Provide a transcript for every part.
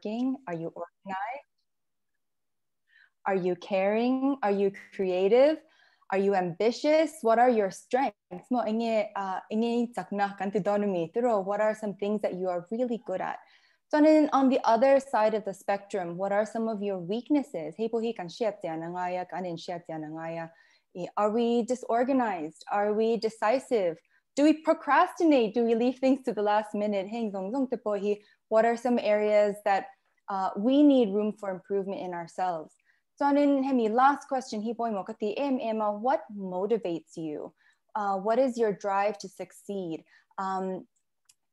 hardworking? Are you organized? Are you caring? Are you creative? Are you ambitious? What are your strengths? What are some things that you are really good at? So then on the other side of the spectrum, what are some of your weaknesses? Are we disorganized? Are we decisive? Do we procrastinate? Do we leave things to the last minute? What are some areas that uh, we need room for improvement in ourselves? So in hemi last question, hi boy mokati em Emma, what motivates you? Uh, what is your drive to succeed? Um,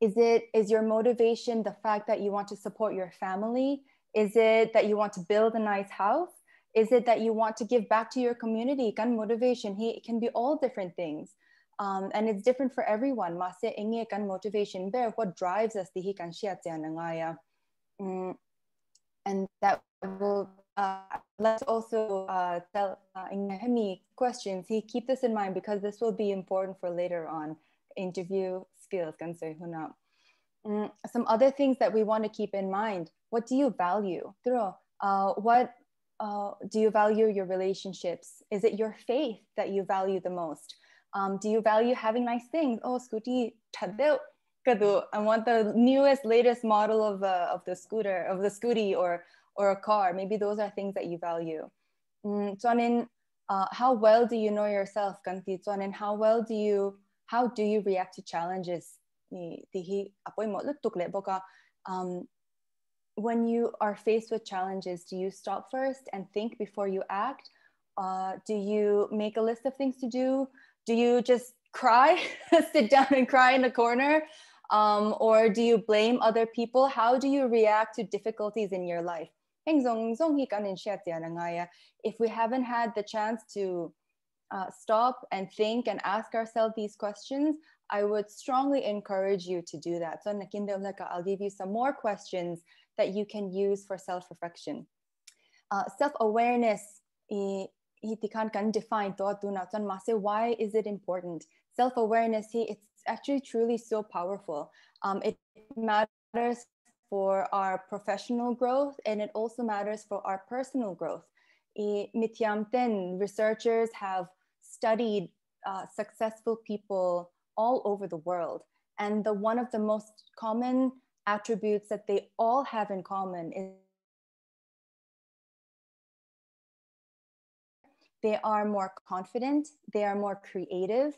is it is your motivation the fact that you want to support your family? Is it that you want to build a nice house? Is it that you want to give back to your community? Kan motivation, he it can be all different things. Um, and it's different for everyone. Mase inge kan motivation bear what drives us di kan mm, And that will uh, let's also uh, tell uh, Hemi questions. He keep this in mind because this will be important for later on interview skills. Mm, some other things that we want to keep in mind. What do you value? Uh, what uh, do you value your relationships? Is it your faith that you value the most? Um, do you value having nice things? Oh, scooty, I want the newest, latest model of, uh, of the scooter, of the scooty or, or a car. Maybe those are things that you value. Mm, uh, how well do you know yourself, Kanti? In how well do you, how do you react to challenges? Um, when you are faced with challenges, do you stop first and think before you act? Uh, do you make a list of things to do? Do you just cry, sit down and cry in a corner? Um, or do you blame other people? How do you react to difficulties in your life? If we haven't had the chance to uh, stop and think and ask ourselves these questions, I would strongly encourage you to do that. So I'll give you some more questions that you can use for self-reflection. Uh, self-awareness hitikan kan define thought not mase why is it important? Self-awareness it's actually truly so powerful. Um, it matters for our professional growth and it also matters for our personal growth. Mityamten researchers have studied uh, successful people all over the world and the one of the most common attributes that they all have in common is They are more confident, they are more creative,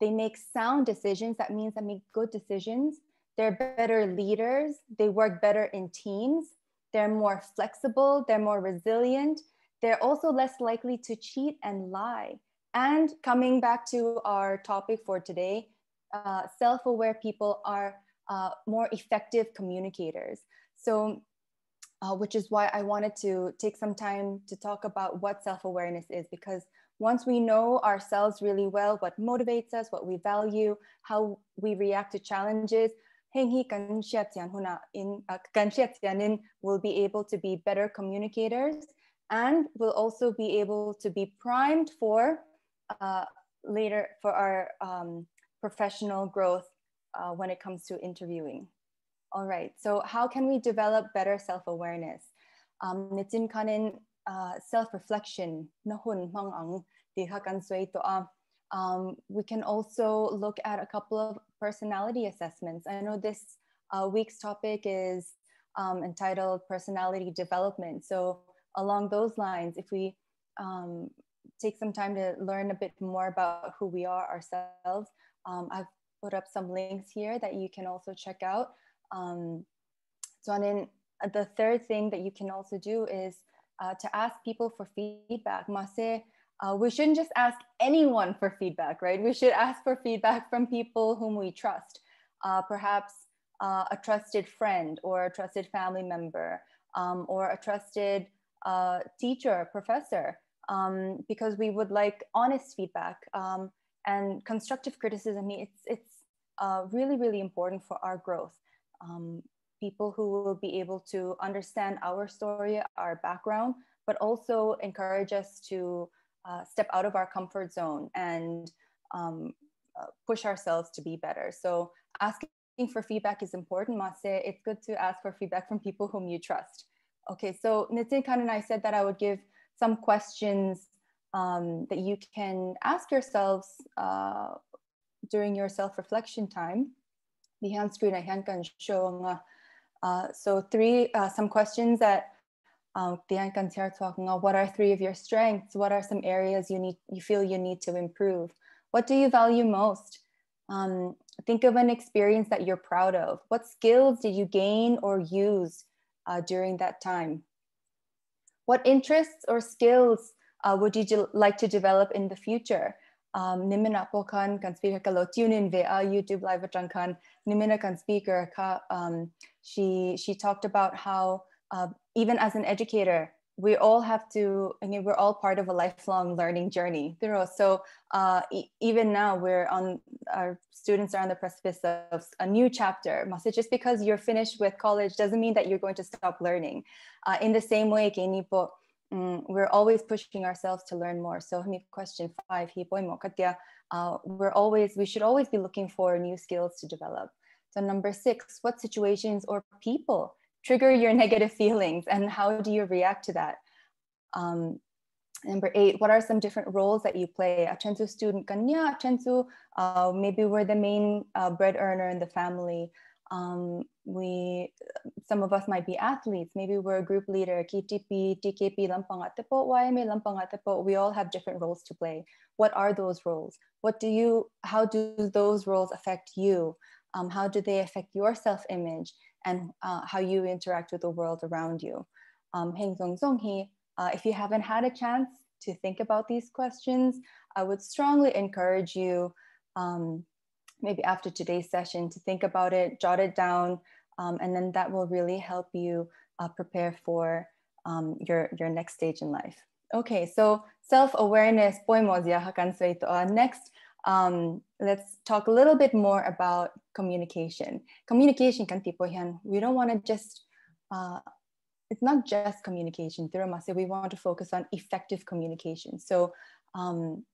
they make sound decisions. That means they make good decisions. They're better leaders, they work better in teams, they're more flexible, they're more resilient, they're also less likely to cheat and lie. And coming back to our topic for today, uh, self aware people are uh, more effective communicators. So uh, which is why I wanted to take some time to talk about what self awareness is, because once we know ourselves really well, what motivates us, what we value, how we react to challenges, in uh, will be able to be better communicators and will also be able to be primed for uh, later for our um, professional growth uh, when it comes to interviewing. All right, so how can we develop better self-awareness? Um, nitin kanin uh, self-reflection um, we can also look at a couple of personality assessments. I know this uh, week's topic is um, entitled personality development. So along those lines, if we um, take some time to learn a bit more about who we are ourselves, um, I've put up some links here that you can also check out. Um, so then uh, the third thing that you can also do is uh, to ask people for feedback. Mase, uh, we shouldn't just ask anyone for feedback, right? We should ask for feedback from people whom we trust. Uh, perhaps uh, a trusted friend or a trusted family member um, or a trusted uh, teacher, professor, um, because we would like honest feedback um, and constructive criticism. It's, it's really, really important for our growth um, people who will be able to understand our story, our background, but also encourage us to uh, step out of our comfort zone and um, uh, push ourselves to be better. So asking for feedback is important, Mase, it's good to ask for feedback from people whom you trust. Okay, so Nitin Khan and I said that I would give some questions um, that you can ask yourselves uh, during your self-reflection time. The hand screen I can show uh, so three uh, some questions that um, talking about what are three of your strengths? What are some areas you need you feel you need to improve? What do you value most? Um, think of an experience that you're proud of. What skills did you gain or use uh, during that time? What interests or skills uh, would you like to develop in the future? Um, nimina po kan speaker ka lo tune in via YouTube live at kan nimina kan speaker ka um, she she talked about how uh, even as an educator we all have to i mean we're all part of a lifelong learning journey so uh, e- even now we're on our students are on the precipice of a new chapter. Just because you're finished with college doesn't mean that you're going to stop learning. Uh, in the same way um, we're always pushing ourselves to learn more so question five uh, we're always we should always be looking for new skills to develop so number six what situations or people trigger your negative feelings and how do you react to that? Um, number eight, what are some different roles that you play? Achensu student kanya, achensu, uh, maybe we're the main uh, bread earner in the family. Um, we, some of us might be athletes. Maybe we're a group leader, KTP, TKP, Lampangatepo, YMA, Lampangatepo. We all have different roles to play. What are those roles? What do you, how do those roles affect you? Um, how do they affect your self-image? and uh, how you interact with the world around you. Um, uh, if you haven't had a chance to think about these questions, I would strongly encourage you, um, maybe after today's session, to think about it, jot it down, um, and then that will really help you uh, prepare for um, your, your next stage in life. Okay, so self-awareness, uh, next, um, let's talk a little bit more about communication. Communication kan tipo yan. We don't want to just, uh, it's not just communication. We want to focus on effective communication. So um,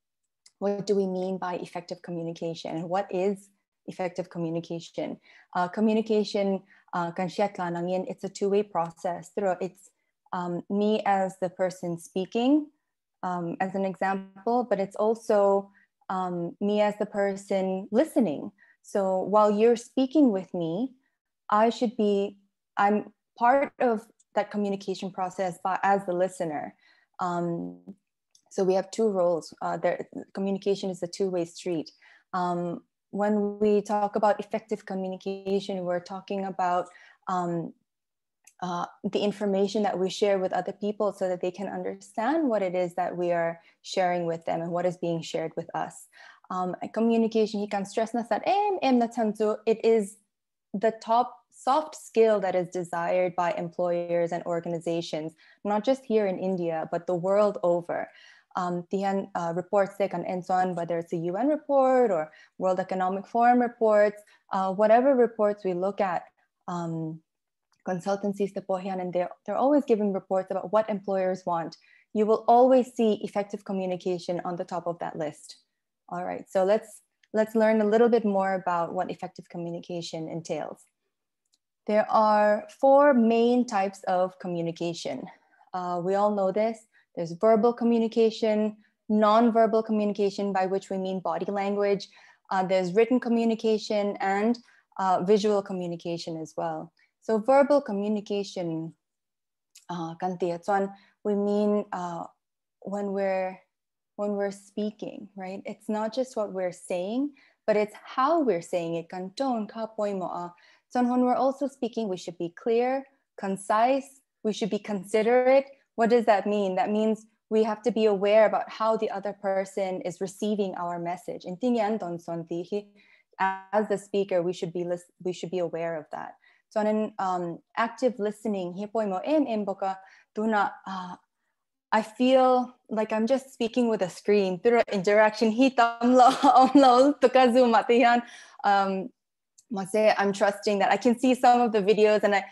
what do we mean by effective communication? And what is effective communication? Uh, communication, uh, it's a two-way process. It's um, me as the person speaking, um, as an example, but it's also um, me as the person listening. So while you're speaking with me, I should be, I'm part of that communication process by, as the listener. So we have two roles. Uh, there, communication is a two-way street. Um, when we talk about effective communication, we're talking about um, uh, the information that we share with other people so that they can understand what it is that we are sharing with them and what is being shared with us. Um, communication, he can stress that it is the top soft skill that is desired by employers and organizations, not just here in India, but the world over. Um, the uh, reports they can end on, whether it's a UN report or World Economic Forum reports, uh, whatever reports we look at, um, consultancies to Pohyan, and they're, they're always giving reports about what employers want. You will always see effective communication on the top of that list. All right, so let's, let's learn a little bit more about what effective communication entails. There are four main types of communication. Uh, we all know this. There's verbal communication, non-verbal communication, by which we mean body language. Uh, there's written communication and uh, visual communication as well. So verbal communication, uh, we mean uh, when we're when we're speaking, right? It's not just what we're saying, but it's how we're saying it. Ka So when we're also speaking, we should be clear, concise. We should be considerate. What does that mean? That means we have to be aware about how the other person is receiving our message. As the speaker, we should be we should be aware of that. 저는 um, active listening uh, I feel like I'm just speaking with a screen through interaction hi tamlo omlo tuka zoom atihan um I'm trusting that I can see some of the videos and I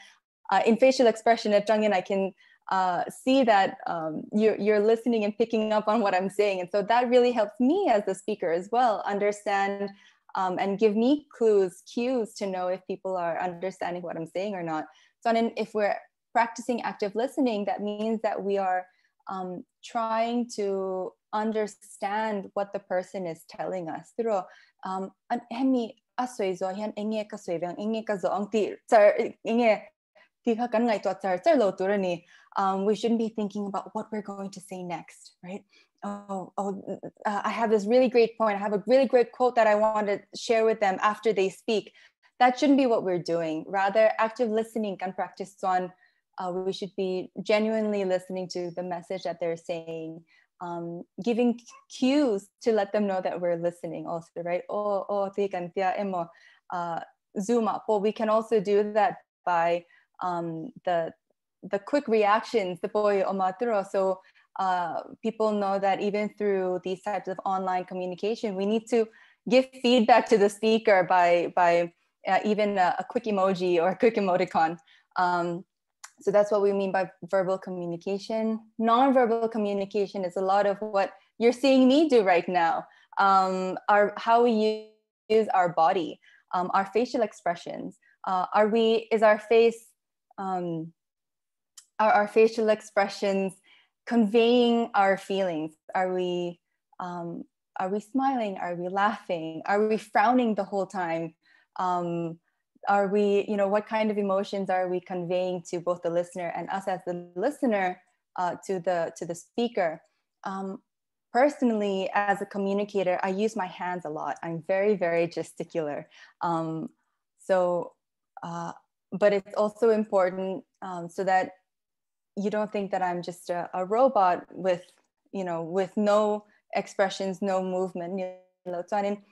uh, in facial expression at Jungin I can uh, see that um, you're, you're listening and picking up on what I'm saying. And so that really helps me as the speaker as well, understand um, and give me clues, cues to know if people are understanding what I'm saying or not. So if we're practicing active listening, that means that we are um, trying to understand what the person is telling us. Pero um, ang ti to lo um, we shouldn't be thinking about what we're going to say next, right? Oh, oh, uh, I have this really great point. I have a really great quote that I want to share with them after they speak. That shouldn't be what we're doing. Rather, active listening can practice on. Uh, we should be genuinely listening to the message that they're saying, um, giving cues to let them know that we're listening. Also, right? Oh, oh, emo. Uh, zoom up. Well, we can also do that by um, the the quick reactions, the boy omaturo. So uh, people know that even through these types of online communication, we need to give feedback to the speaker by by uh, even a, a, quick emoji or a quick emoticon. Um, so that's what we mean by verbal communication. Non-verbal communication is a lot of what you're seeing me do right now. Um, our how we use our body, um, our facial expressions. Uh, are we? Is our face? Um, are our facial expressions conveying our feelings? Are we um, are we smiling? Are we laughing? Are we frowning the whole time? Um, are we, you know, what kind of emotions are we conveying to both the listener and us as the listener uh, to the to the speaker? Um, personally, as a communicator, I use my hands a lot. I'm very, very gesticular. Um, so, uh, but it's also important um, so that you don't think that I'm just a, a robot with, you know, with no expressions, no movement. Mean,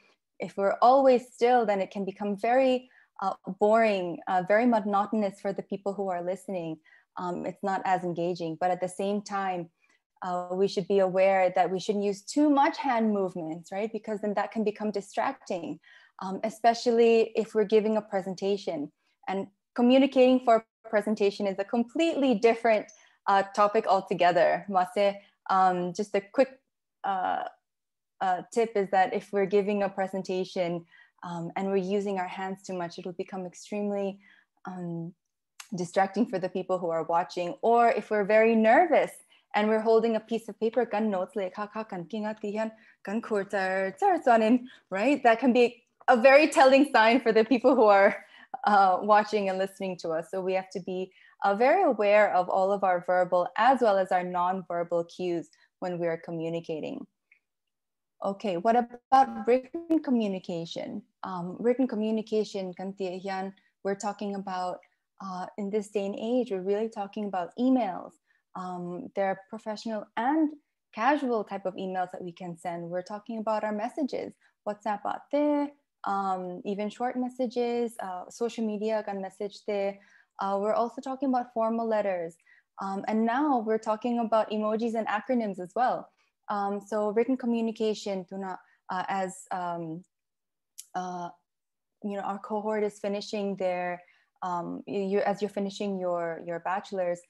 if we're always still, then it can become very uh, boring, uh, very monotonous for the people who are listening. Um, it's not as engaging, but at the same time, uh, we should be aware that we shouldn't use too much hand movements, right? Because then that can become distracting, um, especially if we're giving a presentation. And communicating for presentation is a completely different uh, topic altogether. Mase, um, just a quick uh, uh, tip is that if we're giving a presentation um, and we're using our hands too much, it will become extremely um, distracting for the people who are watching. Or if we're very nervous and we're holding a piece of paper, kan notes like right? That can be a very telling sign for the people who are uh, watching and listening to us. So we have to be uh, very aware of all of our verbal as well as our non-verbal cues when we are communicating. Okay, what about written communication? Um, written communication, we're talking about uh, in this day and age, we're really talking about emails. Um, there are professional and casual type of emails that we can send. We're talking about our messages. WhatsApp out there, um, even short messages, uh, social media can message there. Uh, we're also talking about formal letters. Um, and now we're talking about emojis and acronyms as well. Um, so written communication, tuna, uh, as um, uh, you know, our cohort is finishing their, um, you, as you're finishing your, your bachelor's,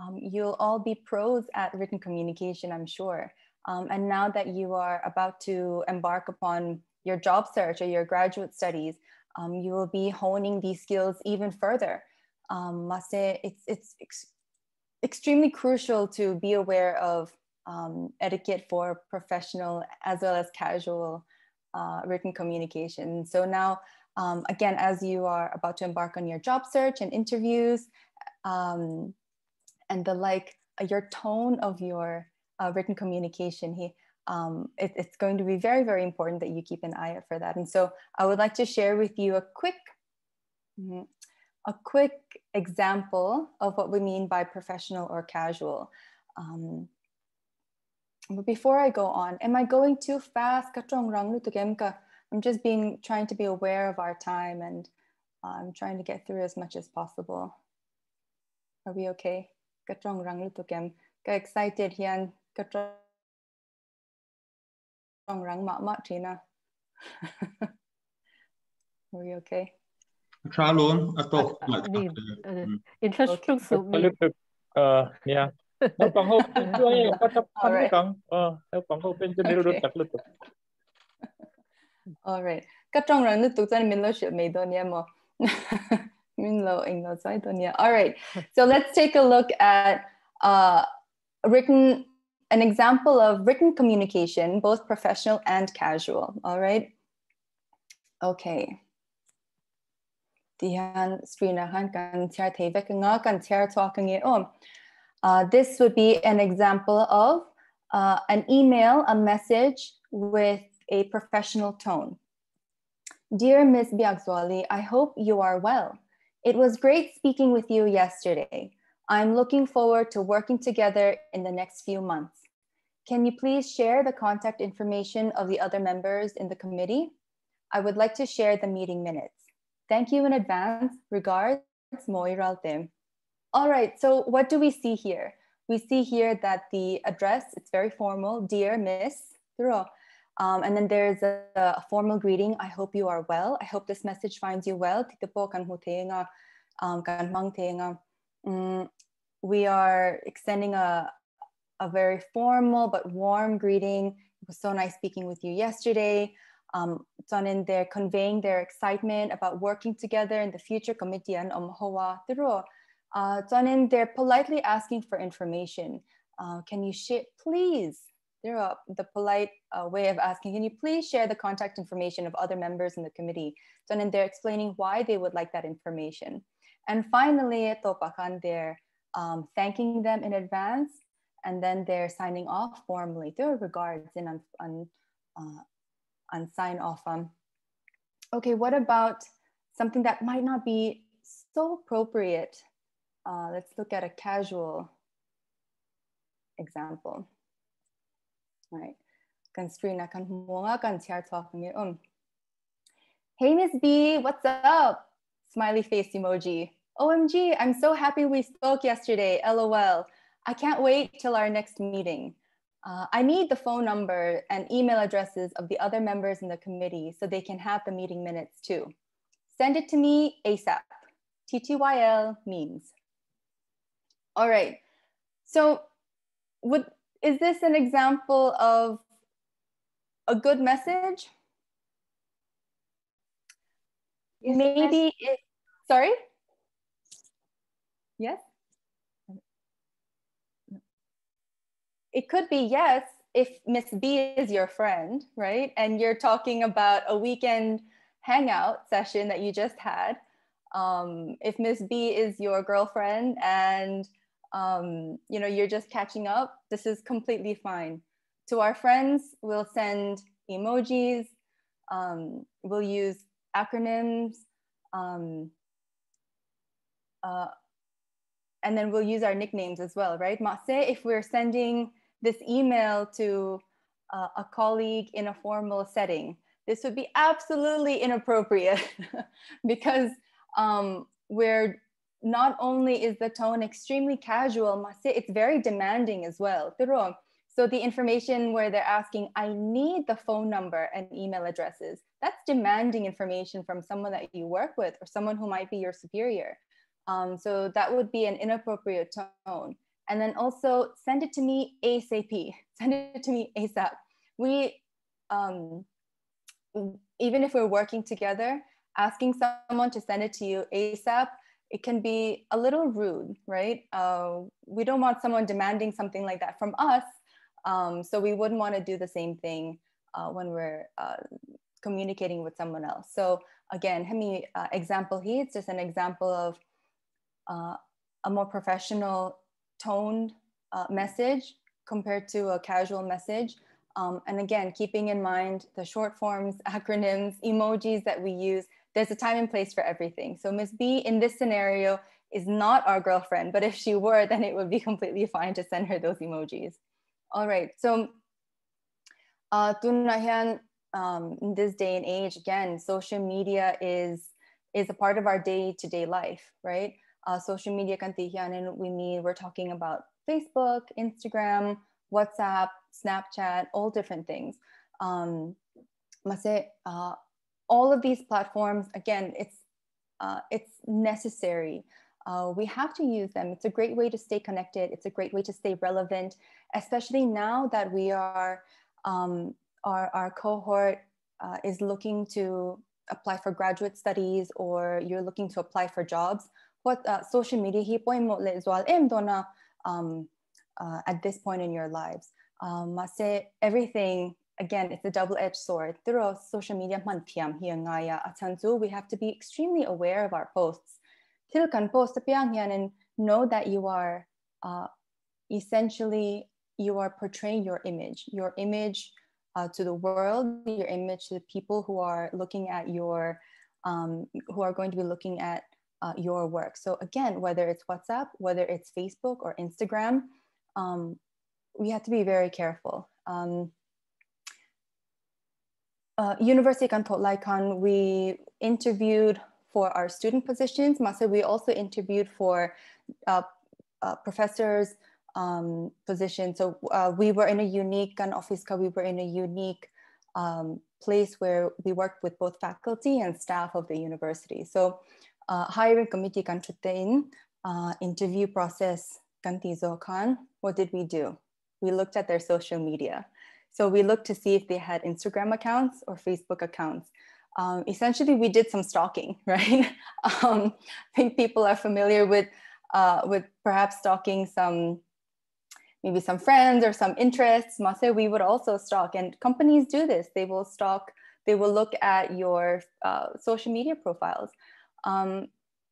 um, you'll all be pros at written communication, I'm sure. and now that you are about to embark upon your job search or your graduate studies, um, you will be honing these skills even further. Um, it's, it's ex extremely crucial to be aware of um, etiquette for professional as well as casual uh, written communication. So now, um, again, as you are about to embark on your job search and interviews um, and the like, your tone of your uh, written communication, he, um, it, it's going to be very, very important that you keep an eye out for that. And so I would like to share with you a quick, mm-hmm, a quick example of what we mean by professional or casual. Um, but before I go on, am I going too fast? I'm just being trying to be aware of our time and I'm trying to get through as much as possible. Are we okay? Get excited here trong răng mạ mạ Tina. Are you okay? Try luôn, at all. Interest looks so big. Uh, yeah. Nếu còn hô bên chưa ấy, có chấp phân cần. Nếu còn hô bên chưa đều được chặt lực. Alright. Các trong răng nước tục dân mình lo chuyện mấy đồn nhé mà. Mình lo anh lo dạy đồn nhé. Alright. So let's take a look at uh, written an example of written communication both professional and casual all right okay. Uh, this would be an example of uh, an email, a message with a professional tone. Dear Ms. Biagzwali, I hope you are well. It was great speaking with you yesterday. I'm looking forward to working together in the next few months. Can you please share the contact information of the other members in the committee? I would like to share the meeting minutes. Thank you in advance. Regards, Moiralte. All right, so what do we see here? We see here that the address, it's very formal, dear Miss um, and then there's a, a, formal greeting. I hope you are well. I hope this message finds you well. Um, mm, we are extending a, a very formal but warm greeting. It was so nice speaking with you yesterday um, in there conveying their excitement about working together in the future committee and Omhoa Tiro. Uh, in they're politely asking for information. Uh, can you share, please, Tiro, the polite uh, way of asking, can you please share the contact information of other members in the committee? in they're explaining why they would like that information. And finally, Topakan, they're um, thanking them in advance and then they're signing off formally. Their regards and on, on uh, and sign off on. Okay, what about something that might not be so appropriate? Uh, let's look at a casual example. Right. Um. Hey Miss B, what's up? Smiley face emoji. OMG, I'm so happy we spoke yesterday. LOL. I can't wait till our next meeting. Uh, I need the phone number and email addresses of the other members in the committee so they can have the meeting minutes too. Send it to me ASAP. TTYL means. All right. So would, is this an example of a good message? Yes, Maybe it, sorry? Yes? It could be yes if Miss B is your friend, right? And you're talking about a weekend hangout session that you just had. Um, if Miss B is your girlfriend and um, you know you're just catching up, this is completely fine. To our friends, we'll send emojis. Um, we'll use acronyms. Um, uh, and then we'll use our nicknames as well, right? Mase, if we're sending this email to uh, a colleague in a formal setting. This would be absolutely inappropriate because um, we're not only is the tone extremely casual, it's very demanding as well. So the information where they're asking, I need the phone number and email addresses, that's demanding information from someone that you work with or someone who might be your superior. Um, so that would be an inappropriate tone. And then also send it to me ASAP. Send it to me ASAP. We, um, even if we're working together, asking someone to send it to you ASAP, it can be a little rude, right? Uh, we don't want someone demanding something like that from us. Um, so we wouldn't want to do the same thing uh, when we're uh, communicating with someone else. So again, Hemi uh, example here, it's just an example of uh, a more professional toned uh, message compared to a casual message. Um, and again, keeping in mind the short forms, acronyms, emojis that we use, there's a time and place for everything. So Miss B in this scenario is not our girlfriend, but if she were, then it would be completely fine to send her those emojis. All right, so uh, um, in this day and age, again, social media is, is a part of our day-to-day -day life, right? Uh, social media kantihianin we mean we're talking about Facebook, Instagram, WhatsApp, Snapchat, all different things. Um, uh, all of these platforms, again, it's uh, it's necessary. Uh, we have to use them. It's a great way to stay connected. It's a great way to stay relevant, especially now that we are um, our, our cohort uh, is looking to apply for graduate studies or you're looking to apply for jobs, what uh, social media hi point mo le zwal em dona um, uh, at this point in your lives. Um, say everything again, it's a double-edged sword. Through social media mantiam hi ngaya atanzu, we have to be extremely aware of our posts. Til kan post and know that you are uh, essentially you are portraying your image, your image uh, to the world, your image to the people who are looking at your, um, who are going to be looking at uh, your work. So again, whether it's WhatsApp, whether it's Facebook or Instagram, um, we have to be very careful. Um, uh, University Kanto Laikan, we interviewed for our student positions. Masa, we also interviewed for uh, uh, professors um, position. So uh, we were in a unique gun office, we were in a unique um, place where we worked with both faculty and staff of the university. So uh, hiring committee kan uh, interview process kan what did we do? We looked at their social media. So we looked to see if they had Instagram accounts or Facebook accounts. Um, essentially, we did some stalking, right? um, I think people are familiar with, uh, with perhaps stalking some maybe some friends or some interests, Mase, we would also stalk. And companies do this. They will stalk, they will look at your uh, social media profiles. Um,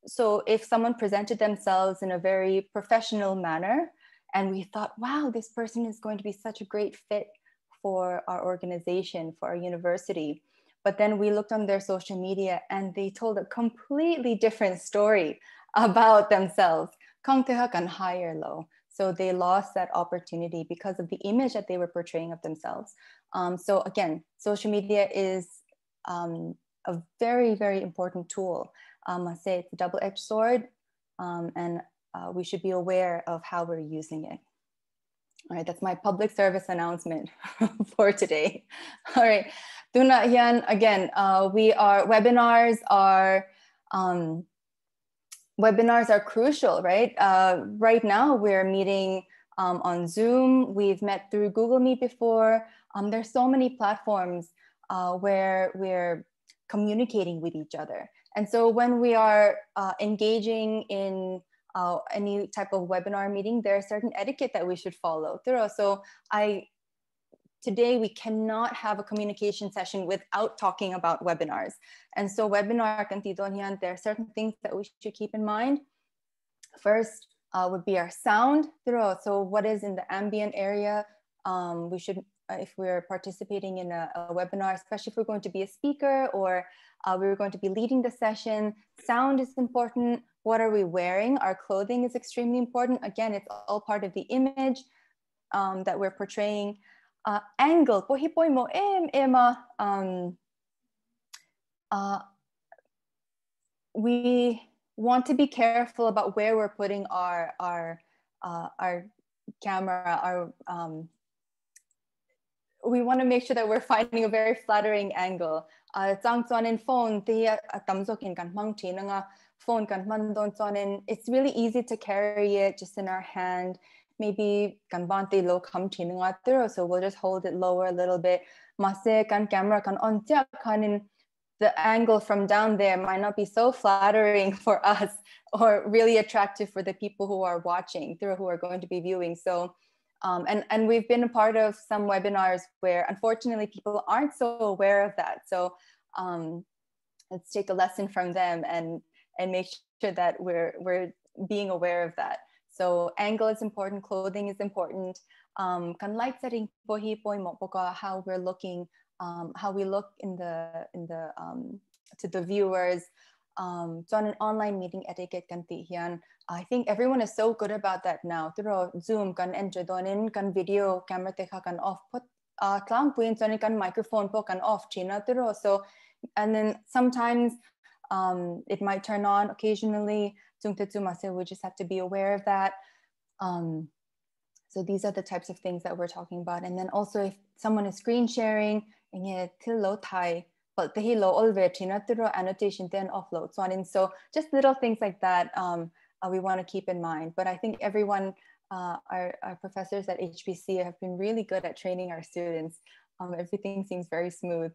so if someone presented themselves in a very professional manner, and we thought, wow, this person is going to be such a great fit for our organization, for our university. But then we looked on their social media and they told a completely different story about themselves. Kang and higher low. So they lost that opportunity because of the image that they were portraying of themselves. Um, so again, social media is um, a very, very important tool. Um, I say it's a double-edged sword um, and uh, we should be aware of how we're using it. All right, that's my public service announcement for today. All right, Duna Yan, again, uh, we are, webinars are, um, webinars are crucial, right? Uh, right now, we're meeting um, on Zoom. We've met through Google Meet before. Um, there's so many platforms uh, where we're communicating with each other. And so when we are uh, engaging in uh, any type of webinar meeting, there are certain etiquette that we should follow through. So I today we cannot have a communication session without talking about webinars. And so webinar kantidonyan, there are certain things that we should keep in mind. First uh, would be our sound. So what is in the ambient area? Um, we should, if we're participating in a, a, webinar, especially if we're going to be a speaker or uh, we're going to be leading the session, sound is important. What are we wearing? Our clothing is extremely important. Again, it's all part of the image um, that we're portraying uh, angle em ema um, uh, we want to be careful about where we're putting our our uh, our camera our um, we want to make sure that we're finding a very flattering angle. Uh, in phone kan thi nga phone kan it's really easy to carry it just in our hand. Maybe low uh, so we'll just hold it lower a little bit. Mase kan camera kan on tia kanin the angle from down there might not be so flattering for us or really attractive for the people who are watching through who are going to be viewing. So um, and, and we've been a part of some webinars where unfortunately people aren't so aware of that so um, let's take a lesson from them and and make sure that we're we're being aware of that so angle is important, clothing is important. Um, how we're looking, um, how we look in the in the um, to the viewers. Um, so on an online meeting etiquette kan tihian. I think everyone is so good about that now. Through Zoom kan enter donin kan video camera teka kan off put uh, klang puin so kan microphone po kan off china through. So and then sometimes um, it might turn on occasionally we just have to be aware of that. Um, so these are the types of things that we're talking about. And then also if someone is screen sharing, but the low annotation then offload so on and so just little things like that um, uh, we want to keep in mind but i think everyone uh, our, our, professors at hbc have been really good at training our students um, everything seems very smooth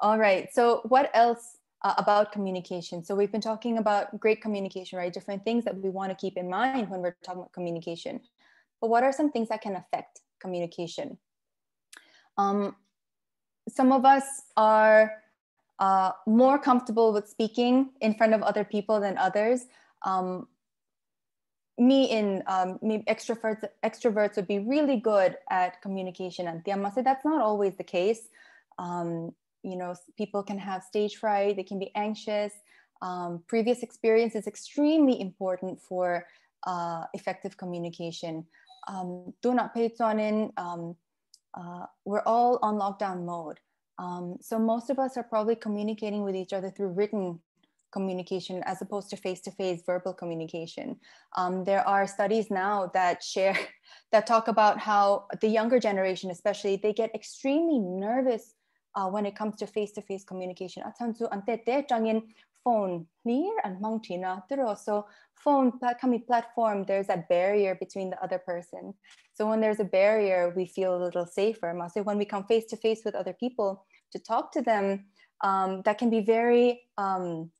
All right. So what else uh, about communication? So we've been talking about great communication, right? Different things that we want to keep in mind when we're talking about communication. But what are some things that can affect communication? Um, some of us are uh, more comfortable with speaking in front of other people than others. Um, me in um, maybe extroverts extroverts would be really good at communication and say that's not always the case. Um, you know people can have stage fright they can be anxious. Um, previous experience is extremely important for uh, effective communication. Um, do not pay in um, uh, we're all on lockdown mode um, so most of us are probably communicating with each other through written communication as opposed to face-to-face verbal communication. Um, there are studies now that share that talk about how the younger generation, especially, they get extremely nervous uh, when it comes to face-to-face communication. Te changin phone near and mangtina so phone kami platform there's a barrier between the other person. So when there's a barrier, we feel a little safer. So when we come face to face with other people to talk to them, um, that can be very um,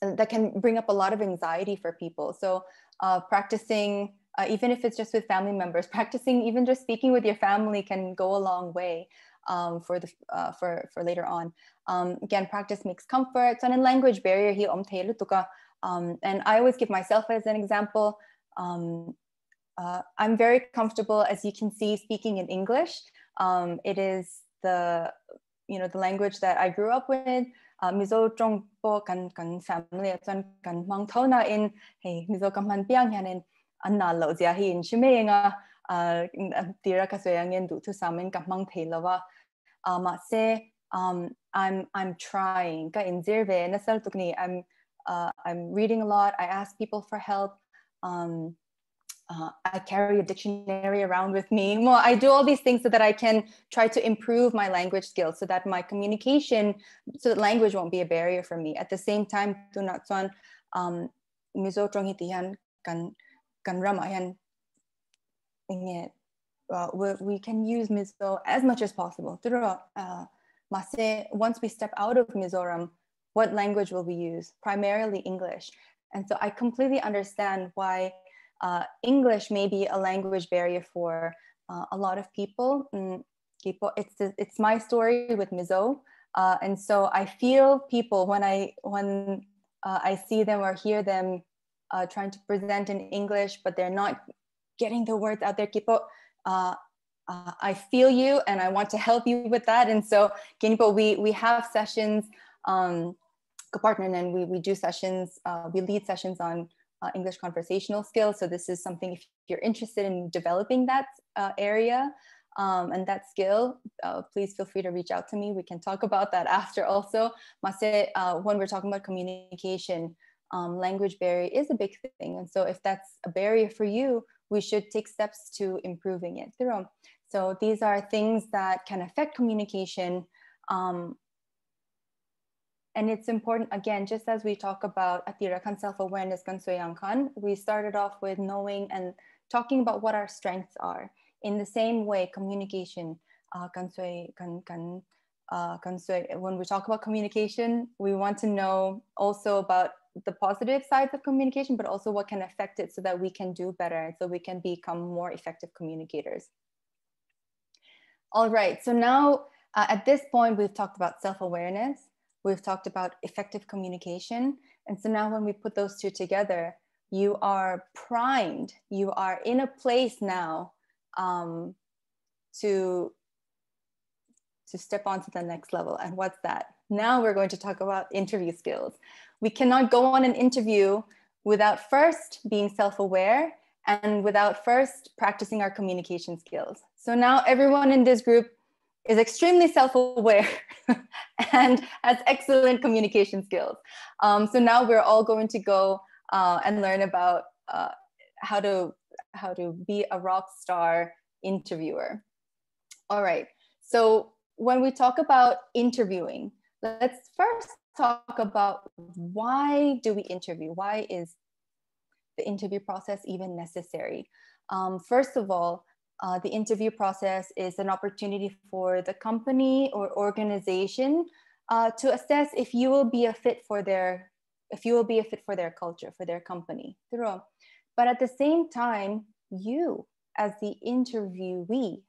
that can bring up a lot of anxiety for people. So uh, practicing, uh, even if it's just with family members, practicing even just speaking with your family can go a long way um, for the uh, for for later on. Um, again, practice makes comfort. So in language barrier he om um, and I always give myself as an example. Um, uh, I'm very comfortable, as you can see, speaking in English. Um, it is the you know the language that I grew up with mizo trong po kan kan family chan kan mang thau na in hey mizo kam han piang in an na lo zia hi in shime du thu samen kam mang thei lawa ma se um i'm i'm trying ka tukni i'm uh, i'm reading a lot i ask people for help um uh, I carry a dictionary around with me. Well, I do all these things so that I can try to improve my language skills so that my communication, so that language won't be a barrier for me. At the same time, do not son mizo trong hitihan kan kan ramayan uh, we, we can use Mizo as much as possible. throughout Uh, once we step out of Mizoram, what language will we use? Primarily English. And so I completely understand why uh, English may be a language barrier for uh, a lot of people. Mm, it's, it's my story with Mizo. Uh, and so I feel people when I, when uh, I see them or hear them uh, trying to present in English, but they're not getting the words out there. Kipo, uh, I feel you and I want to help you with that. And so, Kinipo, we, we have sessions, um, partner and we, we do sessions, we lead sessions on uh, English conversational skills. So this is something if you're interested in developing that uh, area um, and that skill, uh, please feel free to reach out to me. We can talk about that after also. Mase, uh, when we're talking about communication, um, language barrier is a big thing. And so if that's a barrier for you, we should take steps to improving it. So these are things that can affect communication. Um, and it's important, again, just as we talk about atirakan self-awareness kan kan, we started off with knowing and talking about what our strengths are. In the same way, communication, uh, uh, when we talk about communication, we want to know also about the positive sides of communication, but also what can affect it so that we can do better, and so we can become more effective communicators. All right, so now uh, at this point, we've talked about self-awareness, We've talked about effective communication. And so now when we put those two together, you are primed, you are in a place now um, to, to step on to the next level. And what's that? Now we're going to talk about interview skills. We cannot go on an interview without first being self-aware and without first practicing our communication skills. So now everyone in this group is extremely self-aware and has excellent communication skills. Um, so now we're all going to go uh, and learn about uh, how to how to be a rock star interviewer. All right. So when we talk about interviewing, let's first talk about why do we interview? Why is the interview process even necessary? Um, first of all, uh, the interview process is an opportunity for the company or organization uh, to assess if you will be a fit for their if you will be a fit for their culture for their company but at the same time you as the interviewee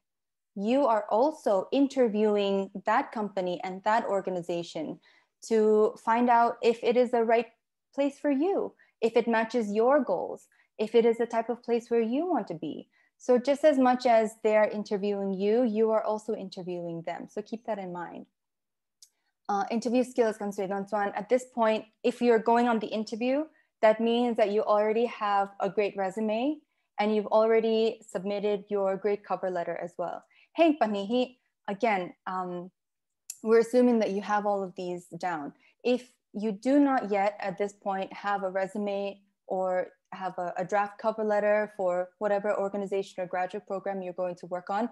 you are also interviewing that company and that organization to find out if it is the right place for you if it matches your goals if it is the type of place where you want to be so just as much as they're interviewing you you are also interviewing them so keep that in mind uh, interview skills one. At this point, if you're going on the interview, that means that you already have a great resume and you've already submitted your great cover letter as well. Hey, Panihi, again, um, we're assuming that you have all of these down. If you do not yet at this point have a resume or have a, a draft cover letter for whatever organization or graduate program you're going to work on,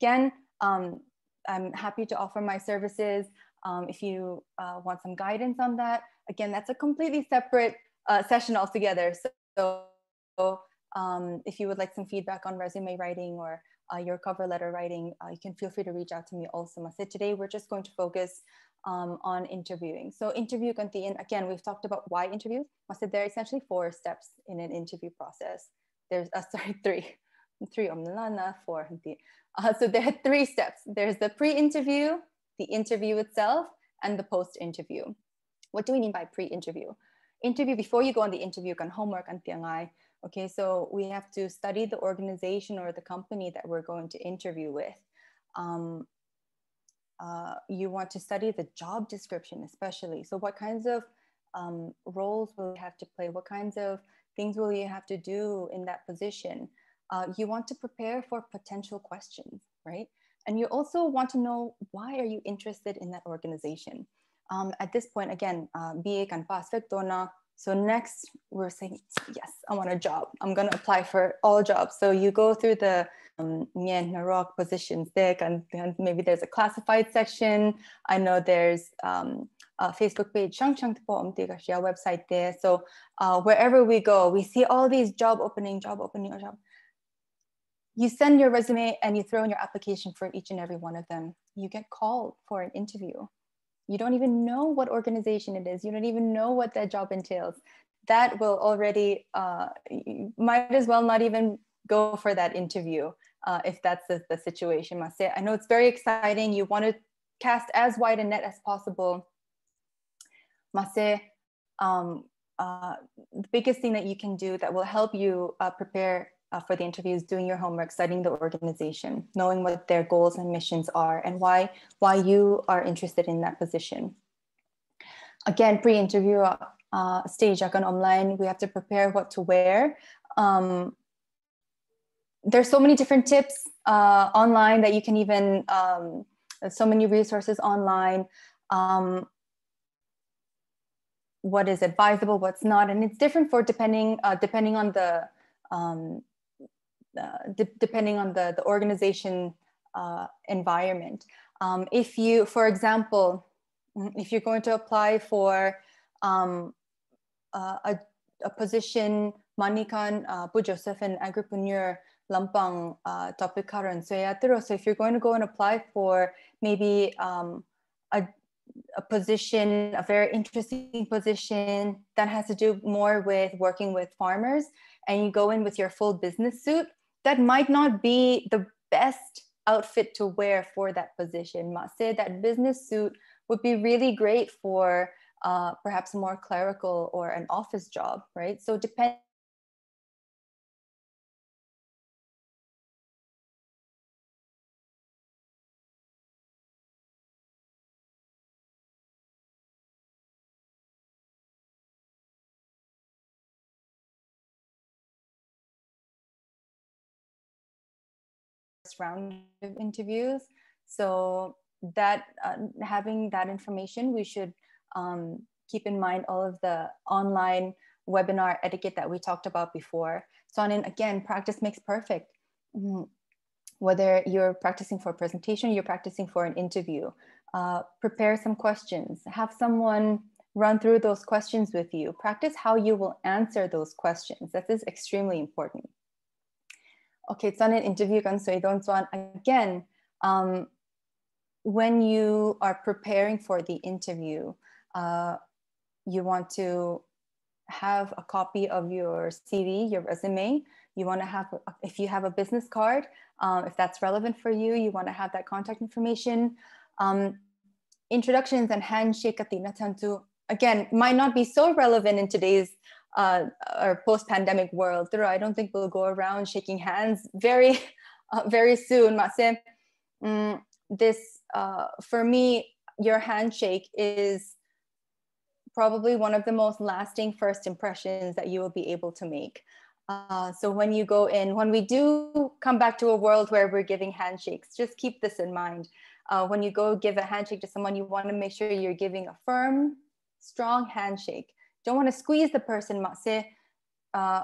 again, um, I'm happy to offer my services. Um, if you uh, want some guidance on that, again, that's a completely separate uh, session altogether. So, um, if you would like some feedback on resume writing or uh, your cover letter writing, uh, you can feel free to reach out to me also. Masih, today we're just going to focus um, on interviewing. So interview kantiin, again, we've talked about why interviews. Masih, there are essentially four steps in an interview process. There's, uh, sorry, three. Three omnalana, four. Uh, so there are three steps. There's the pre-interview, the interview itself and the post interview. What do we mean by pre interview? Before you go on the interview, can homework and tiangai. Okay, so we have to study the organization or the company that we're going to interview with. Um, uh, you want to study the job description, especially. So, what kinds of um, roles will you have to play? What kinds of things will you have to do in that position? Uh, you want to prepare for potential questions, right? And you also want to know why are you interested in that organization? Um, at this point, again, uh, BA can pass Vectona. So next, we're saying, yes, I want a job. I'm going to apply for all jobs. So you go through the um, rock positions there, and, and, maybe there's a classified section. I know there's um, a Facebook page, Shang Shang website there. So uh, wherever we go, we see all these job opening, job opening, job you send your resume and you throw in your application for each and every one of them. You get called for an interview. You don't even know what organization it is. You don't even know what that job entails. That will already, uh, might as well not even go for that interview uh, if that's the, the situation. I know it's very exciting. You want to cast as wide a net as possible. Mase, um, uh, the biggest thing that you can do that will help you uh, prepare uh, for the interviews, doing your homework, studying the organization, knowing what their goals and missions are, and why why you are interested in that position. Again, pre-interview uh, stage, akan online, we have to prepare what to wear. Um, there's so many different tips uh, online that you can even um, so many resources online. Um, what is advisable, what's not, and it's different for depending uh, depending on the um, uh, de depending on the, the organization uh, environment. Um, if you, for example, mm, if you're going to apply for um, uh, a, a position, Manikan, uh, Joseph, an agripreneur, Lampang, uh, Topikaran, so so if you're going to go and apply for maybe um, a, a position, a very interesting position that has to do more with working with farmers, and you go in with your full business suit, that might not be the best outfit to wear for that position. Say that business suit would be really great for uh, perhaps more clerical or an office job, right? So depend round of interviews. So that uh, having that information, we should um, keep in mind all of the online webinar etiquette that we talked about before. So and again, practice makes perfect. Mm, whether you're practicing for a presentation, you're practicing for an interview, uh, prepare some questions, have someone run through those questions with you, practice how you will answer those questions. That is extremely important okay, it's on an interview kan so don't want again. Um, when you are preparing for the interview, uh, you want to have a copy of your CV, your resume. You want to have, if you have a business card, um, if that's relevant for you, you want to have that contact information. Um, introductions and handshake at the natantu, again, might not be so relevant in today's uh, post-pandemic world. I don't think we'll go around shaking hands very, uh, very soon. Mm, this, uh, for me, your handshake is probably one of the most lasting first impressions that you will be able to make. Uh, so when you go in, when we do come back to a world where we're giving handshakes, just keep this in mind. Uh, when you go give a handshake to someone, you want to make sure you're giving a firm, strong handshake. Don't want to squeeze the person. Uh,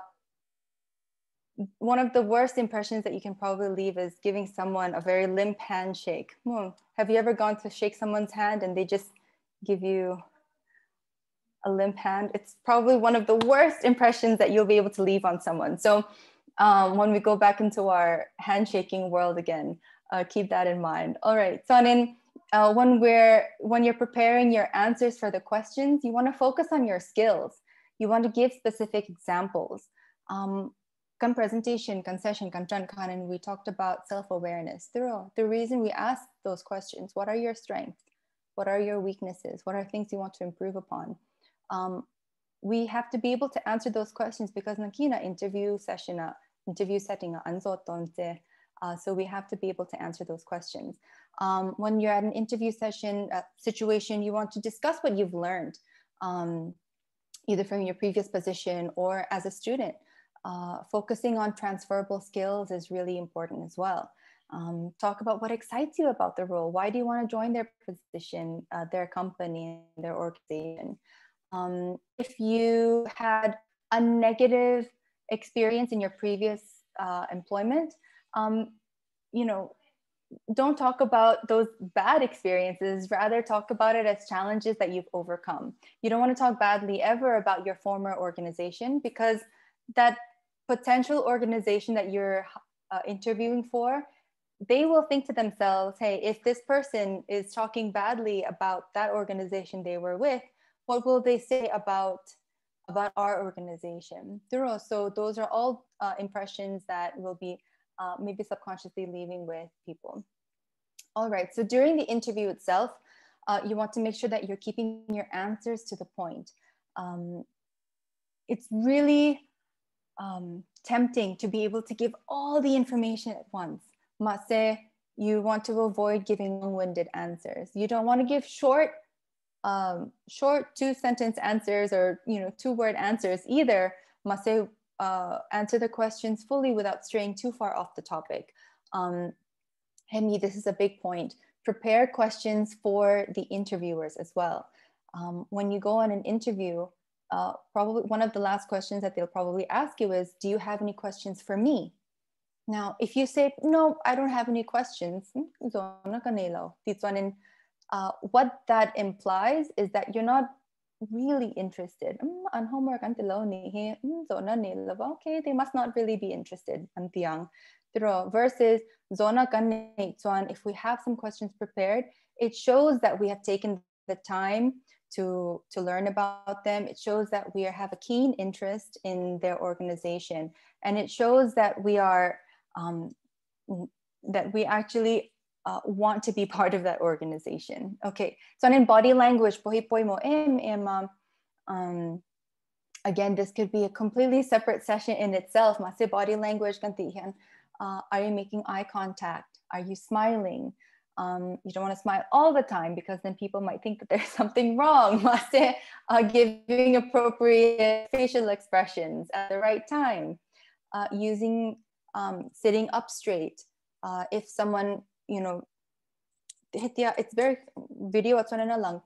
one of the worst impressions that you can probably leave is giving someone a very limp handshake. Hmm. Have you ever gone to shake someone's hand and they just give you a limp hand? It's probably one of the worst impressions that you'll be able to leave on someone. So um, when we go back into our handshaking world again, uh, keep that in mind. All right, Sonin, uh, when we're when you're preparing your answers for the questions, you want to focus on your skills. You want to give specific examples. Um, kan presentation, kan session, kan and we talked about self-awareness. The reason we ask those questions, what are your strengths? What are your weaknesses? What are things you want to improve upon? Um, we have to be able to answer those questions because nakina interview session, interview setting, uh, so we have to be able to answer those questions. Um, when you're at an interview session uh, situation, you want to discuss what you've learned, um, either from your previous position or as a student. Uh, focusing on transferable skills is really important as well. Um, talk about what excites you about the role. Why do you want to join their position, uh, their company, their organization? Um, if you had a negative experience in your previous uh, employment, um, you know, don't talk about those bad experiences, rather talk about it as challenges that you've overcome. You don't want to talk badly ever about your former organization because that potential organization that you're uh, interviewing for, they will think to themselves, hey, if this person is talking badly about that organization they were with, what will they say about about our organization? So those are all uh, impressions that will be uh, maybe subconsciously leaving with people. All right, so during the interview itself, uh, you want to make sure that you're keeping your answers to the point. Um, it's really um, tempting to be able to give all the information at once. Mase, you want to avoid giving long-winded answers. You don't want to give short, um, short two sentence answers or you know two word answers either. Mase uh, answer the questions fully without straying too far off the topic. Um, Hemi, this is a big point. Prepare questions for the interviewers as well. Um, when you go on an interview, uh, probably one of the last questions that they'll probably ask you is, do you have any questions for me? Now, if you say, no, I don't have any questions, hmm, uh, what that implies is that you're not really interested. Mm, on homework antilo ni he mm, zona nila okay they must not really be interested antiyang. Pero versus zona kanituan if we have some questions prepared, it shows that we have taken the time to to learn about them. It shows that we have a keen interest in their organization, and it shows that we are um, that we actually uh, want to be part of that organization. Okay, so in body language, um, um, again, this could be a completely separate session in itself. Masih body language uh, are you making eye contact? Are you smiling? Um, you don't want to smile all the time because then people might think that there's something wrong. Masih uh, giving appropriate facial expressions at the right time. Uh, using um, sitting up straight. Uh, if someone you know it's very video at lang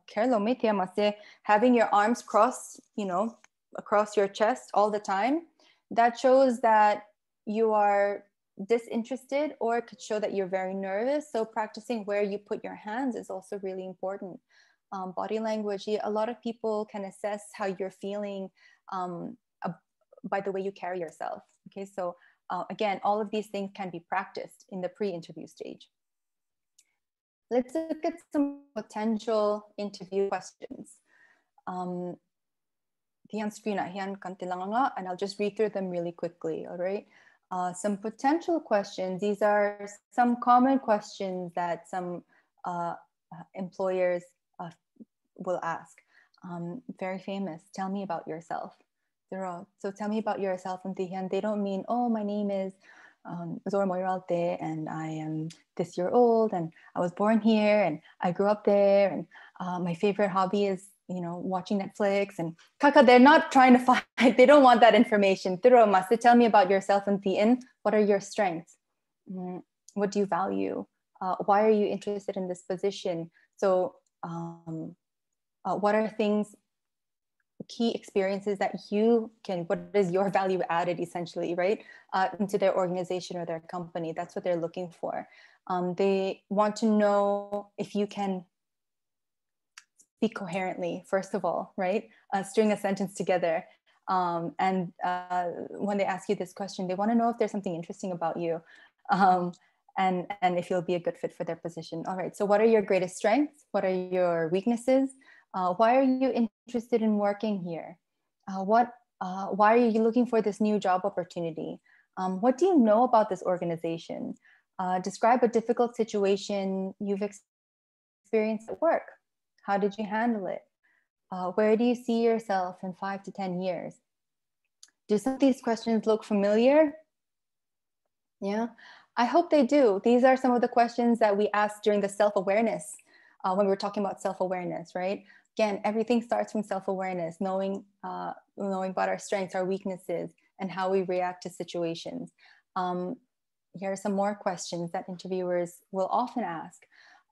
having your arms crossed you know across your chest all the time that shows that you are disinterested or it could show that you're very nervous. So practicing where you put your hands is also really important. Um, body language a lot of people can assess how you're feeling um, by the way you carry yourself okay? So uh, again all of these things can be practiced in the pre-interview stage let's look at some potential interview questions. Um, and I'll just read through them really quickly, all right? Uh, some potential questions. These are some common questions that some uh, uh employers uh, will ask. Um, very famous. Tell me about yourself. So tell me about yourself and they don't mean, oh, my name is um, Zorammawii Ralte and I am this year old and I was born here and I grew up there and uh, my favorite hobby is you know watching Netflix and Kaka they're not trying to find they don't want that information. Tiro must tell me about yourself and Thiin what are your strengths? Mm, what do you value? Uh, why are you interested in this position? So um, uh, what are things key experiences that you can what is your value added essentially right uh, into their organization or their company? That's what they're looking for. Um, they want to know if you can speak coherently first of all right? Uh, string a sentence together. Um, and uh, when they ask you this question they want to know if there's something interesting about you um, and and if you'll be a good fit for their position. All right so what are your greatest strengths? What are your weaknesses? Uh, why are you interested in working here? Uh, what, uh, why are you looking for this new job opportunity? Um, what do you know about this organization? Uh, describe a difficult situation you've experienced at work. How did you handle it? Uh, where do you see yourself in five to 10 years? Do some of these questions look familiar? Yeah, I hope they do. These are some of the questions that we asked during the self-awareness uh, when we were talking about self-awareness, right? Again, everything starts from self-awareness, knowing, uh, knowing about our strengths, our weaknesses, and how we react to situations. Um, here are some more questions that interviewers will often ask.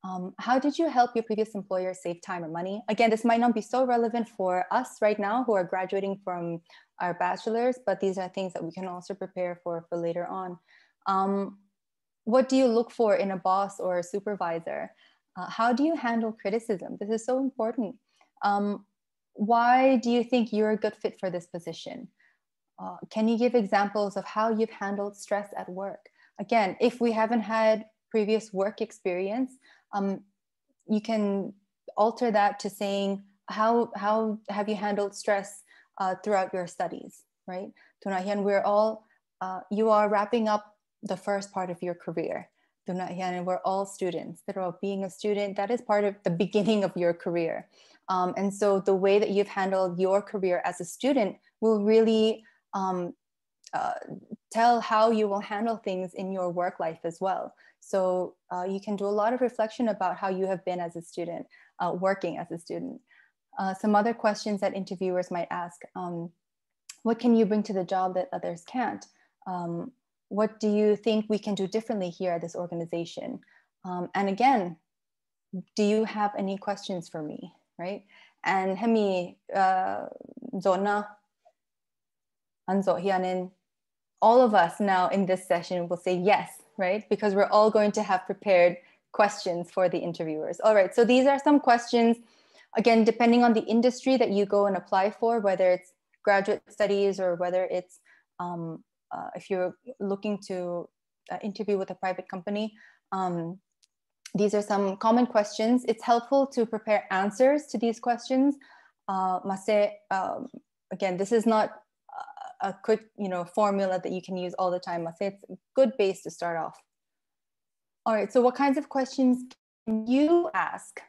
Um, how did you help your previous employer save time or money? Again, this might not be so relevant for us right now who are graduating from our bachelor's, but these are things that we can also prepare for for later on. Um, what do you look for in a boss or a supervisor? Uh, how do you handle criticism? This is so important. Um, why do you think you're a good fit for this position? Uh, can you give examples of how you've handled stress at work? Again, if we haven't had previous work experience, um, you can alter that to saying, how, how have you handled stress uh, throughout your studies, right? Tunahian, we're all, uh, you are wrapping up the first part of your career. Tunahian, we're all students. That being a student, that is part of the beginning of your career. Um, and so the way that you've handled your career as a student will really um, uh, tell how you will handle things in your work life as well. So uh, you can do a lot of reflection about how you have been as a student, uh, working as a student. Uh, some other questions that interviewers might ask, um, what can you bring to the job that others can't? Um, what do you think we can do differently here at this organization? Um, and again, do you have any questions for me? right? And hemi uh, zona anzo all of us now in this session will say yes, right? Because we're all going to have prepared questions for the interviewers. All right, so these are some questions, again, depending on the industry that you go and apply for, whether it's graduate studies or whether it's um, uh, if you're looking to uh, interview with a private company, um, these are some common questions. It's helpful to prepare answers to these questions. Uh, um, again, this is not a quick you know, formula that you can use all the time. Mase, it's a good base to start off. All right, so what kinds of questions can you ask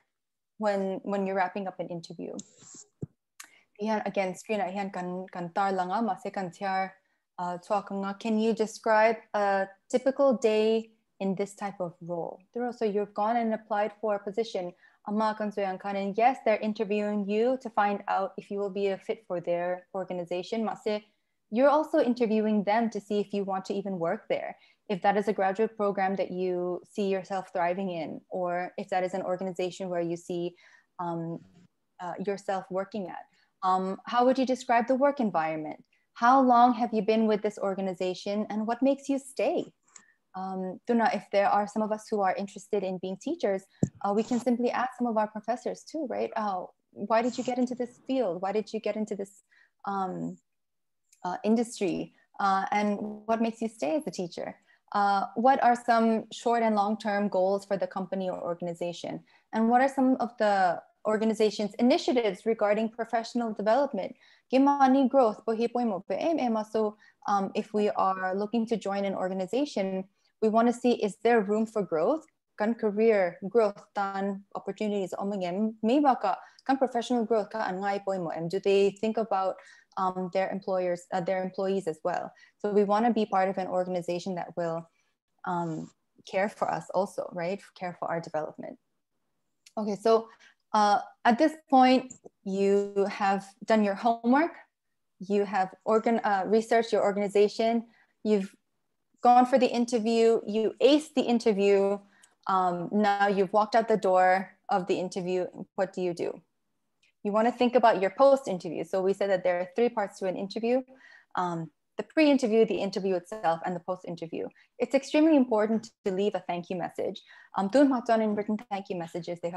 when, when you're wrapping up an interview? again, screen yan kan kan tar langa mase kan tiar uh, Can you describe a typical day in this type of role. So you've gone and applied for a position. And yes, they're interviewing you to find out if you will be a fit for their organization. You're also interviewing them to see if you want to even work there. If that is a graduate program that you see yourself thriving in, or if that is an organization where you see um, uh, yourself working at. Um, how would you describe the work environment? How long have you been with this organization and what makes you stay? um, Duna, if there are some of us who are interested in being teachers, uh, we can simply ask some of our professors too, right? Oh, why did you get into this field? Why did you get into this um, uh, industry? Uh, and what makes you stay as a teacher? uh, what are some short and long-term goals for the company or organization? And what are some of the organization's initiatives regarding professional development? Gimani growth, so um, if we are looking to join an organization, we want to see is there room for growth? Kan career growth dan opportunities omangem may baka kan professional growth ka an ngai mo and do they think about um, their employers uh, their employees as well? So we want to be part of an organization that will um, care for us also right? Care for our development. Okay so uh, at this point you have done your homework you have organ uh, researched your organization, you've gone for the interview, you aced the interview, um, now you've walked out the door of the interview, what do you do? You want to think about your post interview. So we said that there are three parts to an interview. Um, the pre-interview, the interview itself, and the post-interview. It's extremely important to leave a thank you message. Um, ma in written thank you messages, they